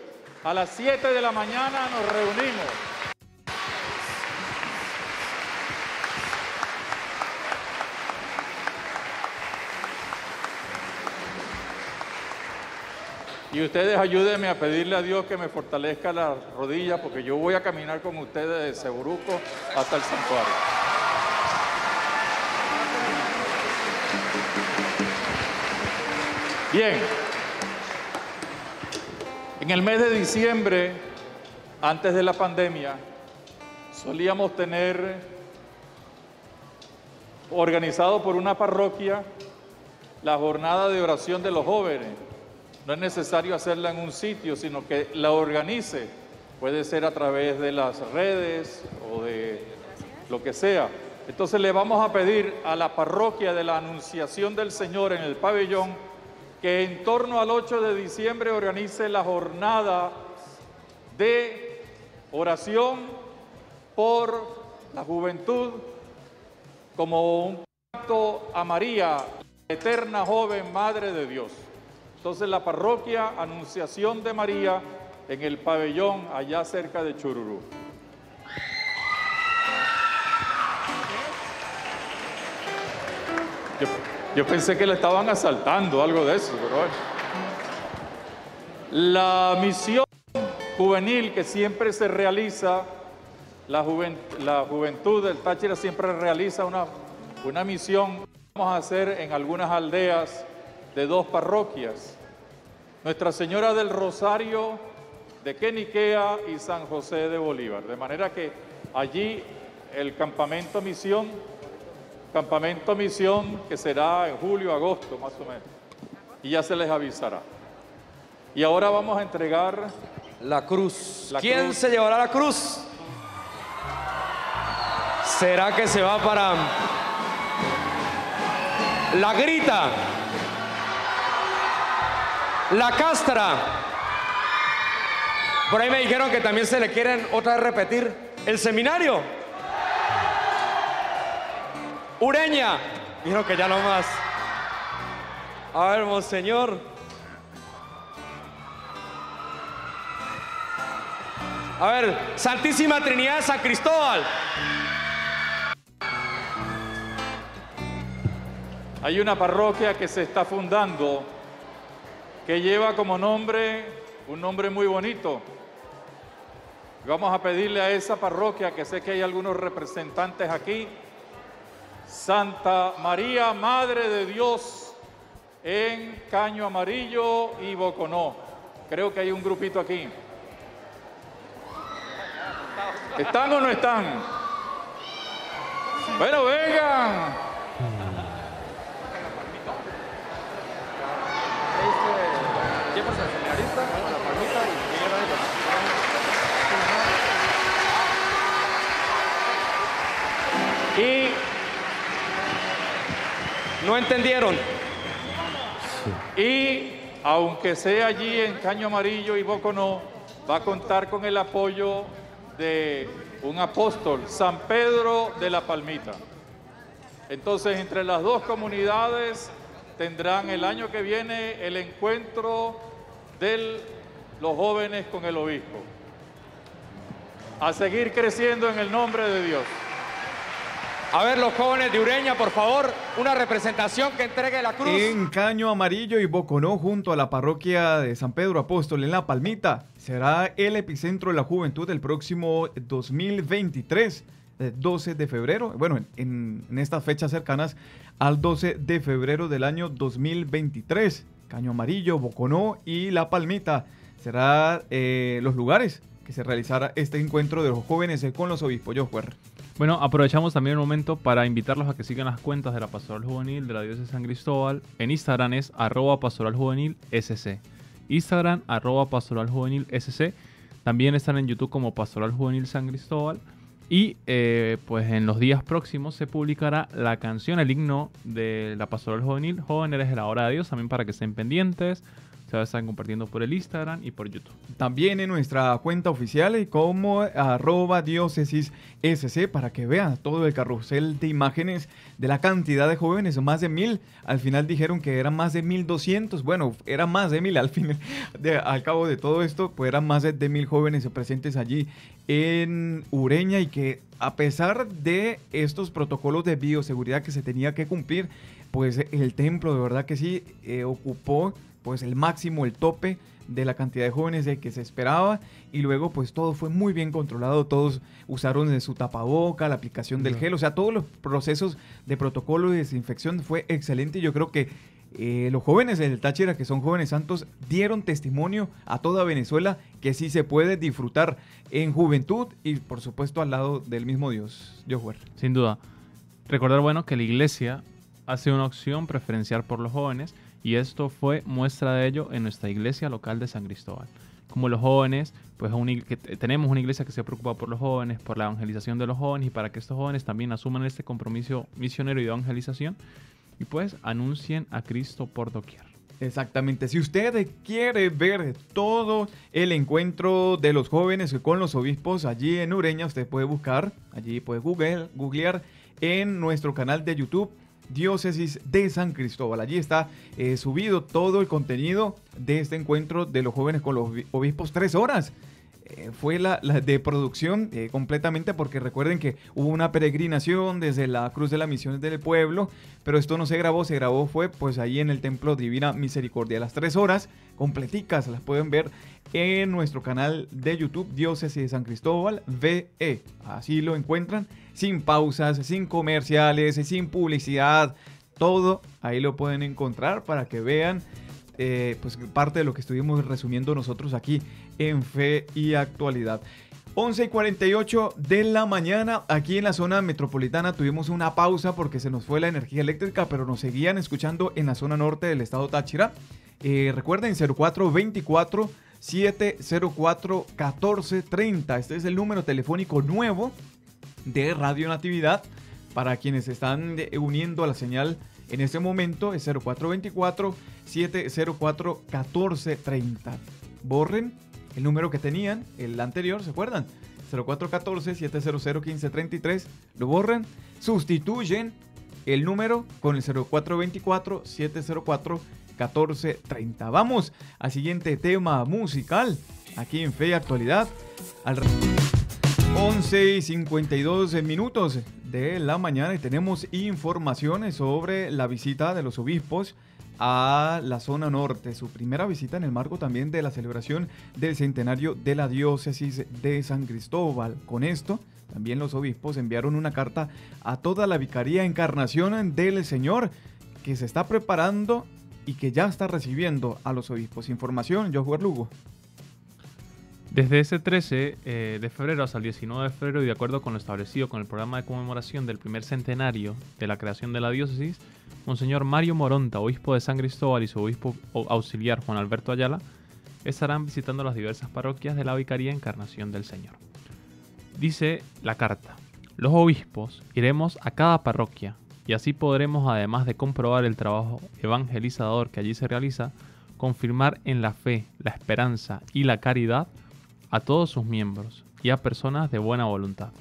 a las 7 de la mañana nos reunimos Y ustedes ayúdenme a pedirle a Dios que me fortalezca las rodillas porque yo voy a caminar con ustedes de Seguruco hasta el santuario. Bien. En el mes de diciembre, antes de la pandemia, solíamos tener organizado por una parroquia la jornada de oración de los jóvenes no es necesario hacerla en un sitio, sino que la organice. Puede ser a través de las redes o de lo que sea. Entonces le vamos a pedir a la parroquia de la Anunciación del Señor en el pabellón que en torno al 8 de diciembre organice la jornada de oración por la juventud como un pacto a María, eterna joven Madre de Dios. Entonces la parroquia Anunciación de María en el pabellón allá cerca de Chururú. Yo, pensé que le estaban asaltando, algo de eso, pero La misión juvenil que siempre se realiza, la, juventud del Táchira siempre realiza una, una misión. Vamos a hacer en algunas aldeas de dos parroquias. Nuestra Señora del Rosario de Queniquea y San José de Bolívar. De manera que allí el campamento misión, campamento misión que será en julio, agosto más o menos. Y ya se les avisará. Y ahora vamos a entregar la cruz. ¿Quién se llevará la cruz? ¿Será que se va para la grita? La castra. Por ahí me dijeron que también se le quieren otra vez repetir el seminario. Ureña. Dijeron que ya no más. A ver, monseñor. A ver, Santísima Trinidad de San Cristóbal. Hay una parroquia que se está fundando que lleva como nombre un nombre muy bonito. Vamos a pedirle a esa parroquia, que sé que hay algunos representantes aquí, Santa María, Madre de Dios, en Caño Amarillo y Boconó. Creo que hay un grupito aquí. ¿Están o no están? Bueno, vengan. Y no entendieron. Y aunque sea allí en Caño Amarillo y Boconó, va a contar con el apoyo de un apóstol, San Pedro de la Palmita. Entonces, entre las dos comunidades tendrán el año que viene el encuentro de los jóvenes con el obispo. A seguir creciendo en el nombre de Dios. A ver, los jóvenes de Ureña, por favor, una representación que entregue la cruz. En Caño Amarillo y Boconó, junto a la parroquia de San Pedro Apóstol en La Palmita, será el epicentro de la juventud del próximo 2023, el 12 de febrero. Bueno, en, estas fechas cercanas al 12 de febrero del año 2023. Caño Amarillo, Boconó y La Palmita serán eh, los lugares que se realizará este encuentro de los jóvenes con los obispos. Yo, bueno, aprovechamos también un momento para invitarlos a que sigan las cuentas de la Pastoral Juvenil de la Diócesis de San Cristóbal. En Instagram es arroba pastoral juvenil sc. Instagram arroba pastoral juvenil sc. También están en YouTube como Pastoral Juvenil San Cristóbal. Y eh, pues en los días próximos se publicará la canción, el himno de la Pastoral Juvenil, Joven eres la hora de Dios, también para que estén pendientes se va compartiendo por el Instagram y por YouTube. También en nuestra cuenta oficial como arroba diócesis SC para que vean todo el carrusel de imágenes de la cantidad de jóvenes, más de mil. Al final dijeron que eran más de mil doscientos. Bueno, era más de mil al fin, al cabo de todo esto, pues eran más de mil jóvenes presentes allí en Ureña y que a pesar de estos protocolos de bioseguridad que se tenía que cumplir, pues el templo de verdad que sí eh, ocupó pues el máximo, el tope de la cantidad de jóvenes de que se esperaba. Y luego pues todo fue muy bien controlado, todos usaron su tapaboca, la aplicación del gel, o sea, todos los procesos de protocolo de desinfección fue excelente. Y yo creo que eh, los jóvenes del Táchira, que son jóvenes santos, dieron testimonio a toda Venezuela que sí se puede disfrutar en juventud y por supuesto al lado del mismo Dios, Dios Sin duda. Recordar, bueno, que la iglesia hace una opción preferencial por los jóvenes y esto fue muestra de ello en nuestra iglesia local de San Cristóbal. Como los jóvenes, pues tenemos una iglesia que se preocupa por los jóvenes, por la evangelización de los jóvenes y para que estos jóvenes también asuman este compromiso misionero y de evangelización y pues anuncien a Cristo por doquier. Exactamente. Si usted quiere ver todo el encuentro de los jóvenes con los obispos allí en Ureña, usted puede buscar, allí puede Google, googlear en nuestro canal de YouTube Diócesis de San Cristóbal. Allí está eh, subido todo el contenido de este encuentro de los jóvenes con los obispos, tres horas. eh, fue la, de producción eh, completamente porque recuerden que hubo una peregrinación desde la Cruz de la Misión del Pueblo, pero esto no se grabó, se grabó fue pues ahí en el Templo Divina Misericordia. Las tres horas completicas las pueden ver en nuestro canal de YouTube Diócesis de San Cristóbal VE. Así lo encuentran, sin pausas, sin comerciales, sin publicidad, todo ahí lo pueden encontrar para que vean eh, pues parte de lo que estuvimos resumiendo nosotros aquí en Fe y Actualidad. 11 y 48 de la mañana, aquí en la zona metropolitana tuvimos una pausa porque se nos fue la energía eléctrica, pero nos seguían escuchando en la zona norte del estado Táchira. Eh, recuerden, 0424 704 1430. Este es el número telefónico nuevo de Radio Natividad para quienes están uniendo a la señal en este momento. Es 0424 704 1430. Borren el número que tenían, el anterior, ¿se acuerdan? 0414-700-1533, lo borran, sustituyen el número con el 0424-704-1430. Vamos al siguiente tema musical, aquí en Fe Actualidad. Al 11 y 52 minutos de la mañana y tenemos informaciones sobre la visita de los obispos a la zona norte, su primera visita en el marco también de la celebración del centenario de la diócesis de San Cristóbal. Con esto, también los obispos enviaron una carta a toda la Vicaría Encarnación del Señor que se está preparando y que ya está recibiendo a los obispos. Información, Joshua Lugo. Desde ese 13 eh, de febrero hasta el 19 de febrero y de acuerdo con lo establecido con el programa de conmemoración del primer centenario de la creación de la diócesis, Monseñor Mario Moronta, obispo de San Cristóbal y su obispo auxiliar Juan Alberto Ayala estarán visitando las diversas parroquias de la Vicaría Encarnación del Señor. Dice la carta, los obispos iremos a cada parroquia y así podremos, además de comprobar el trabajo evangelizador que allí se realiza, confirmar en la fe, la esperanza y la caridad a todos sus miembros y a personas de buena voluntad,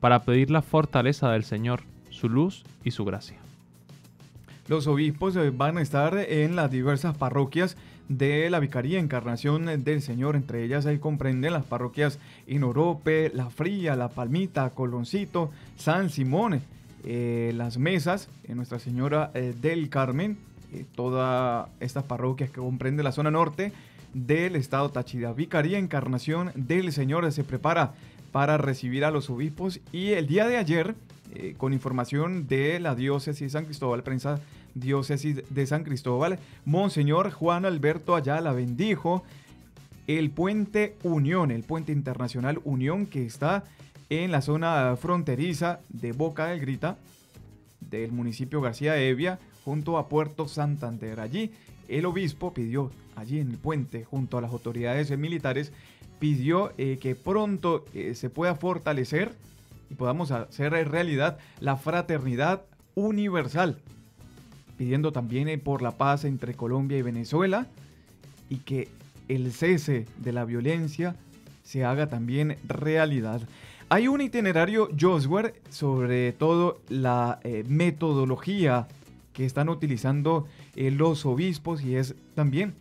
para pedir la fortaleza del Señor, su luz y su gracia. Los obispos eh, van a estar en las diversas parroquias de la Vicaría Encarnación del Señor. Entre ellas ahí comprenden las parroquias Inorope, La Fría, La Palmita, Coloncito, San Simón, eh, las mesas Nuestra Señora eh, del Carmen, todas estas parroquias que comprende la zona norte del estado Táchira. Vicaría Encarnación del Señor se prepara para recibir a los obispos y el día de ayer, eh, con información de la diócesis de San Cristóbal, prensa diócesis de San Cristóbal, Monseñor Juan Alberto Ayala bendijo el puente Unión, el puente internacional Unión que está en la zona fronteriza de Boca del Grita, del municipio García Evia, junto a Puerto Santander. Allí el obispo pidió, allí en el puente, junto a las autoridades militares, pidió eh, que pronto eh, se pueda fortalecer y podamos hacer realidad la fraternidad universal, pidiendo también eh, por la paz entre Colombia y Venezuela y que el cese de la violencia se haga también realidad. Hay un itinerario, Josware, sobre todo la metodología que están utilizando eh, los obispos y es también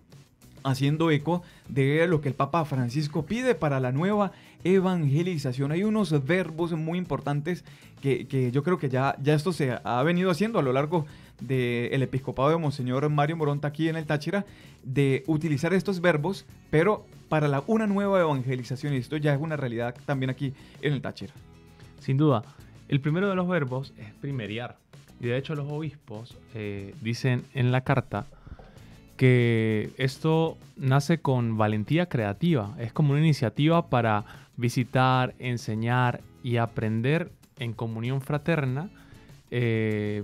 haciendo eco de lo que el Papa Francisco pide para la nueva evangelización. Hay unos verbos muy importantes que, yo creo que ya, ya esto se ha venido haciendo a lo largo del episcopado de Monseñor Mario Moronta aquí en el Táchira, de utilizar estos verbos, pero para la, una nueva evangelización. Y esto ya es una realidad también aquí en el Táchira. Sin duda. El primero de los verbos es primeriar. Y de hecho los obispos eh, dicen en la carta que esto nace con valentía creativa. Es como una iniciativa para visitar, enseñar y aprender en comunión fraterna eh,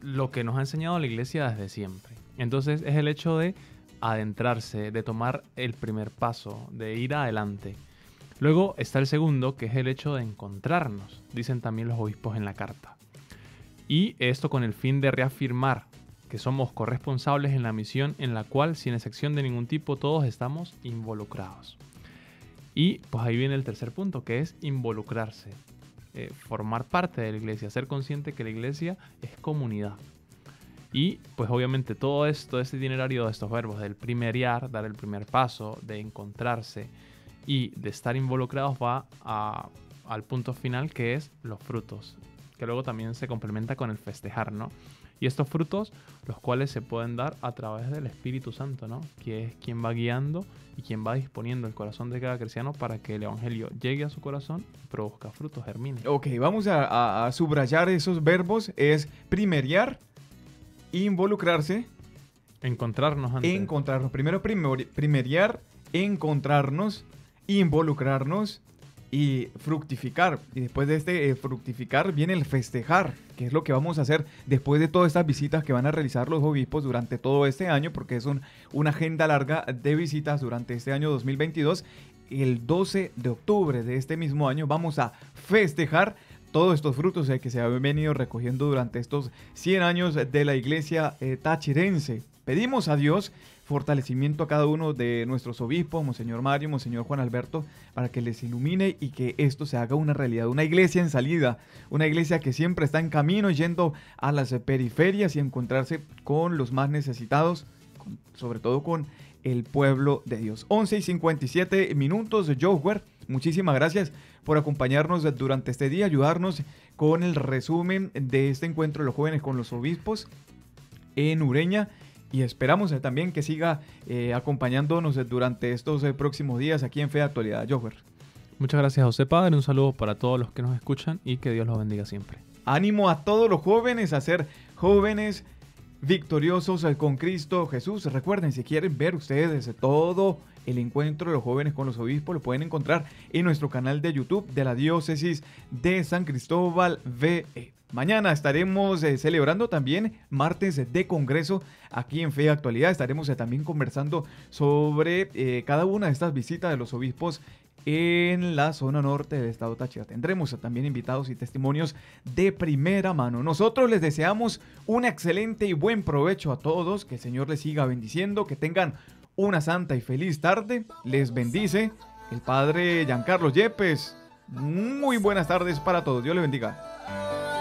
lo que nos ha enseñado la iglesia desde siempre. Entonces es el hecho de adentrarse, de tomar el primer paso, de ir adelante. Luego está el segundo, que es el hecho de encontrarnos, dicen también los obispos en la carta. Y esto con el fin de reafirmar que somos corresponsables en la misión en la cual, sin excepción de ningún tipo, todos estamos involucrados. Y pues ahí viene el tercer punto, que es involucrarse, eh, formar parte de la iglesia, ser consciente que la iglesia es comunidad. Y pues obviamente todo esto, este itinerario de estos verbos, del primeriar, dar el primer paso, de encontrarse, y de estar involucrados va al punto final que es los frutos, que luego también se complementa con el festejar, ¿no? Y estos frutos, los cuales se pueden dar a través del Espíritu Santo, ¿no? Que es quien va guiando y quien va disponiendo el corazón de cada cristiano para que el Evangelio llegue a su corazón y produzca frutos, germine. Ok, vamos a, subrayar esos verbos. Es primeriar, involucrarse. Encontrarnos antes. Encontrarnos. Primero primeriar, encontrarnos, involucrarnos y fructificar. Y después de este eh, fructificar viene el festejar, que es lo que vamos a hacer después de todas estas visitas que van a realizar los obispos durante todo este año, porque es una agenda larga de visitas durante este año 2022. El 12 de octubre de este mismo año vamos a festejar todos estos frutos que se han venido recogiendo durante estos 100 años de la iglesia eh, tachirense. Pedimos a Dios fortalecimiento a cada uno de nuestros obispos, Monseñor Mario, Monseñor Juan Alberto, para que les ilumine y que esto se haga una realidad, una iglesia en salida, una iglesia que siempre está en camino yendo a las periferias y encontrarse con los más necesitados, sobre todo con el pueblo de Dios. 11 y 57 minutos, Jower, muchísimas gracias por acompañarnos durante este día, ayudarnos con el resumen de este encuentro de los jóvenes con los obispos en Ureña y esperamos eh, también que siga eh, acompañándonos durante estos eh, próximos días aquí en Fe de Actualidad. Jover. Muchas gracias, José Padre. Un saludo para todos los que nos escuchan y que Dios los bendiga siempre. Ánimo a todos los jóvenes a ser jóvenes victoriosos con Cristo Jesús. Recuerden, si quieren ver ustedes todo el encuentro de los jóvenes con los obispos, lo pueden encontrar en nuestro canal de YouTube de la Diócesis de San Cristóbal VE. Mañana estaremos eh, celebrando también martes de Congreso aquí en Fe Actualidad. Estaremos eh, también conversando sobre eh, cada una de estas visitas de los obispos en la zona norte del estado Táchira. Tendremos también invitados y testimonios de primera mano. Nosotros les deseamos un excelente y buen provecho a todos, que el Señor les siga bendiciendo, que tengan una santa y feliz tarde. Les bendice el Padre Giancarlo Yepes. Muy buenas tardes para todos. Dios les bendiga.